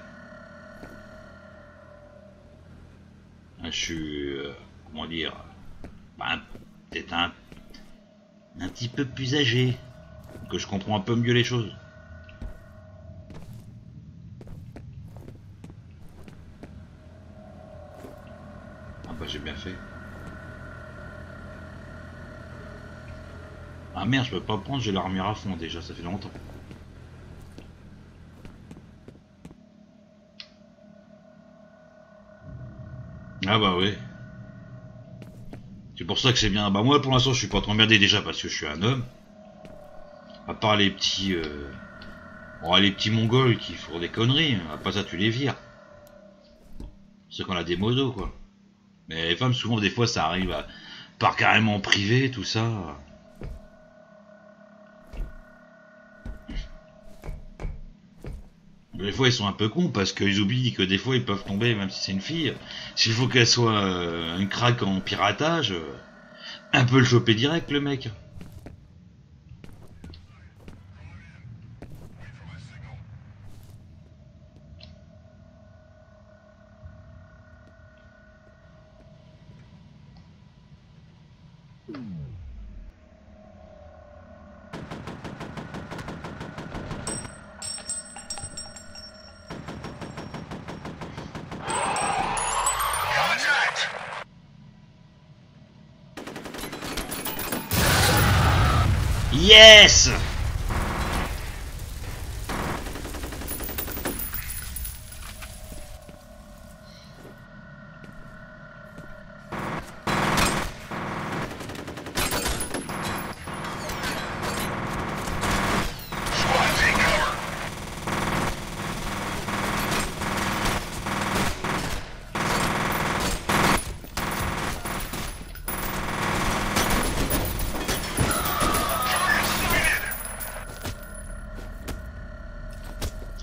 Je suis. euh, comment dire. bah, Peut-être un. Un petit peu plus âgé. Que je comprends un peu mieux les choses. J'ai bien fait. Ah merde, je peux pas prendre, j'ai l'armure à fond déjà, ça fait longtemps. Ah bah oui. C'est pour ça que c'est bien. Bah moi pour l'instant je suis pas trop emmerdé déjà parce que je suis un homme. À part les petits... Euh... bon, les petits mongols qui font des conneries, à part ça tu les vires. C'est qu'on a des modos quoi. Mais les femmes souvent des fois ça arrive par carrément en privé, tout ça. Des fois ils sont un peu cons parce qu'ils oublient que des fois ils peuvent tomber même si c'est une fille. S'il faut qu'elle soit euh, une en piratage, euh, un peu le choper direct le mec. Yes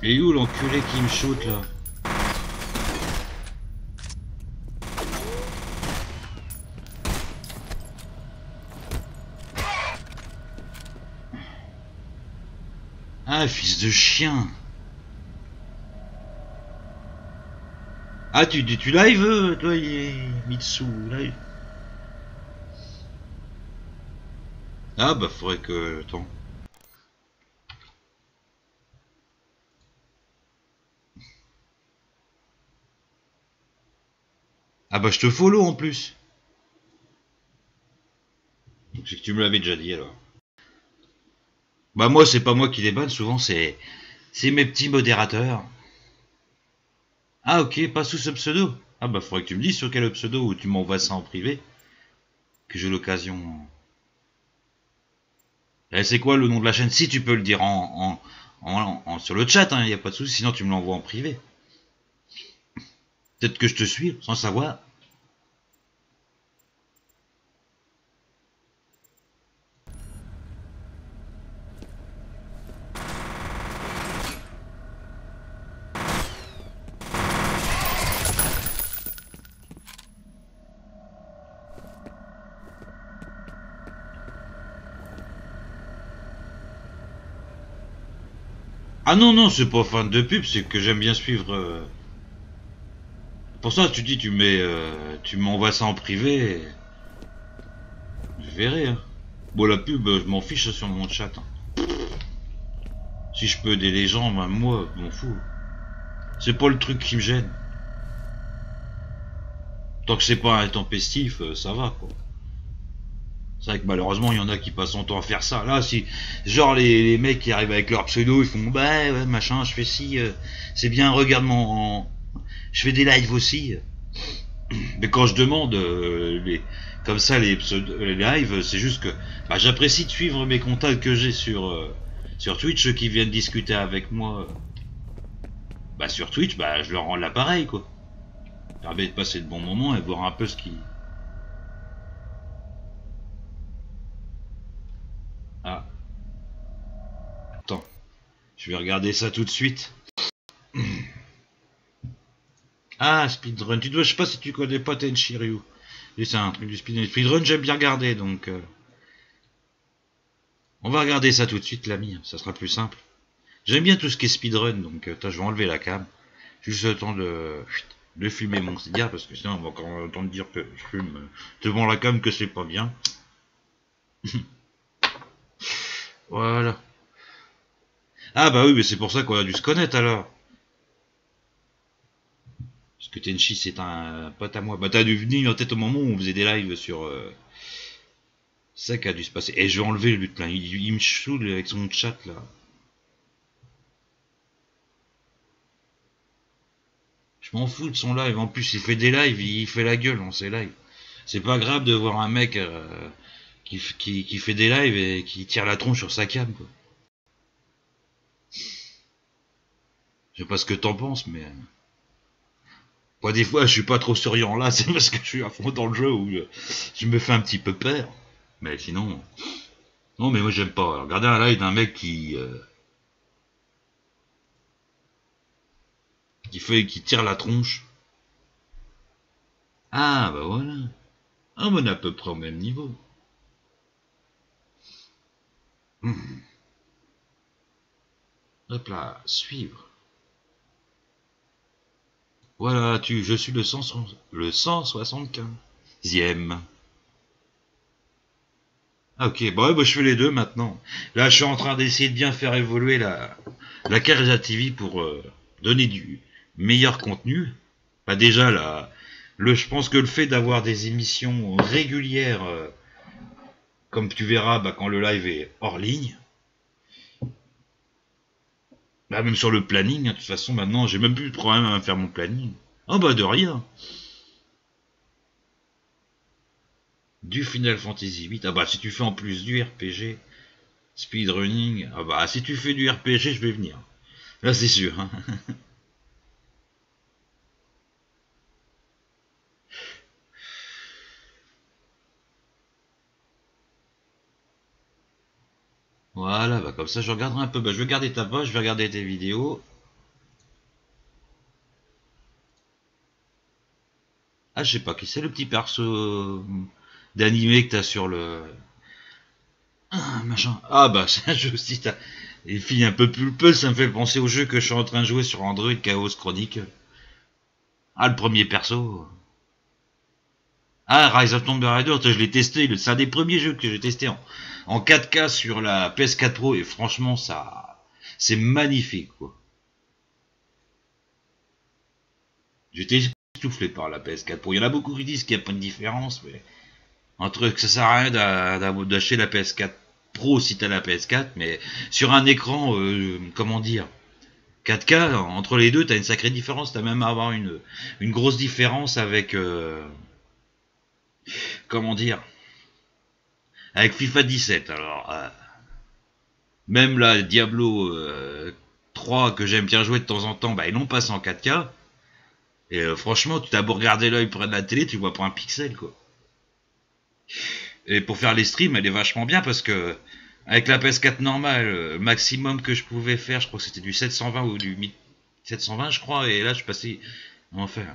Et où l'enculé qui me shoot là. Ah, fils de chien. Ah, tu, tu, tu live, euh, toi, Mitsu, live. Ah, bah, faudrait que... Attends. Ah bah je te follow en plus. C'est que tu me l'avais déjà dit alors. Bah moi c'est pas moi qui les banne, souvent c'est c'est mes petits modérateurs. Ah ok, pas sous ce pseudo. Ah bah faudrait que tu me dises sur quel pseudo ou tu m'envoies ça en privé. Que j'ai l'occasion. Eh, c'est quoi le nom de la chaîne? Si tu peux le dire en, en, en- en- sur le chat, il n'y a pas de souci, sinon tu me l'envoies en privé. Peut-être que je te suis sans savoir. Ah non, non, c'est pas fan de pub, c'est que j'aime bien suivre. euh, Pour ça, tu dis, tu mets, euh, tu m'envoies ça en privé. Je verrai. Hein. Bon, la pub, euh, je m'en fiche sur mon chat. hein. Si je peux aider les gens, ben, moi, je m'en fous. C'est pas le truc qui me gêne. Tant que c'est pas intempestif, euh, ça va quoi. C'est vrai que malheureusement il y en a qui passent son temps à faire ça. Là, si genre les, les mecs qui arrivent avec leur pseudo, ils font bah ouais, machin, je fais ci, euh, c'est bien, regarde mon, je fais des lives aussi. Mais quand je demande euh, comme ça les, lives, c'est juste que bah, j'apprécie de suivre mes contacts que j'ai sur euh, sur Twitch, ceux qui viennent discuter avec moi. Bah sur Twitch, bah je leur rends l'appareil quoi. Ça permet de passer de bons moments et voir un peu ce qui. Ah. Attends. Je vais regarder ça tout de suite. <clears throat> Ah, speedrun. Tu dois, je sais pas si tu connais pas Tenshiryu. C'est un truc du speedrun. Speedrun, j'aime bien regarder donc. euh, On va regarder ça tout de suite, l'ami. Ça sera plus simple. J'aime bien tout ce qui est speedrun donc. euh, je vais enlever la cam. Juste le temps de, de fumer mon cigare parce que sinon on va encore entendre dire que je fume euh, devant la cam que c'est pas bien. <laughs> voilà. Ah bah oui, mais c'est pour ça qu'on a dû se connaître alors. Parce que Tenchi c'est un pote à moi. Bah t'as dû venir en tête au moment où on faisait des lives sur... Euh... Ça qui a dû se passer. Et je vais enlever le but là. Il, me saoule avec son chat là. Je m'en fous de son live. En plus, il fait des lives, il fait la gueule dans ses lives. C'est pas grave de voir un mec euh, qui, fait des lives et qui tire la tronche sur sa cam. Je sais pas ce que t'en penses, mais. euh, Moi, des fois, je suis pas trop souriant là, <laughs> c'est parce que je suis à fond dans le jeu où je, me fais un petit peu peur. Mais sinon. Non, mais moi, j'aime pas. Regarder un live d'un mec qui. euh, qui fait qui tire la tronche. Ah bah voilà. Ah on est à peu près au même niveau. Hmm. Hop là, suivre. Voilà, tu, je suis le, 100 le 175e. Ah, ok, bon, ouais, bah, je fais les deux maintenant. Là, je suis en train d'essayer de bien faire évoluer la, la Carrera TV pour euh, donner du meilleur contenu. Bah, déjà, là, le, je pense que le fait d'avoir des émissions régulières, euh, comme tu verras bah, quand le live est hors ligne, bah, même sur le planning, hein, de toute façon, maintenant, j'ai même plus de problème à faire mon planning. Oh bah de rien. Du Final Fantasy VIII. Ah bah si tu fais en plus du RPG, speedrunning, ah bah si tu fais du RPG, je vais venir. Là c'est sûr. hein. <laughs> Voilà, bah comme ça je regarderai un peu. Bah, je vais regarder ta voix, je vais regarder tes vidéos. Ah, je sais pas qui c'est le petit perso euh, d'animé que t'as sur le. Ah, machin. Ah, bah, c'est un jeu aussi. t'as- Les filles un peu pulpeuses, ça me fait penser au jeu que je suis en train de jouer sur Android Chaos Chronicle. Ah, le premier perso. Ah, Rise of Tomb Raider, je l'ai testé. C'est un des premiers jeux que j'ai testé en, en 4K sur la PS4 Pro et franchement, ça. C'est magnifique, quoi. J'étais soufflé par la PS4 Pro. Il y en a beaucoup qui disent qu'il n'y a pas de différence, mais entre que ça sert à rien d'a- d'a- d'acheter la PS4 Pro si t'as la PS4, mais sur un écran, euh, comment dire, 4K, entre les deux, t'as une sacrée différence. T'as même à avoir une, une grosse différence avec, euh, comment dire, avec FIFA 17. Alors, euh, même là, Diablo euh, 3 que j'aime bien jouer de temps en temps, bah ils l'ont passé en 4K. Et euh, franchement, tu t'as beau regarder l'œil près de la télé, tu vois pas un pixel quoi. Et pour faire les streams, elle est vachement bien parce que avec la PS4 normale, le maximum que je pouvais faire, je crois que c'était du 720 ou du 1000 720 je crois, et là je passé enfin.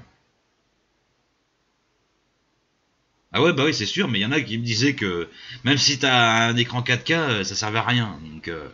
Ah ouais bah oui c'est sûr, mais il y en a qui me disaient que même si t'as un écran 4K, euh, ça servait à rien. Donc euh,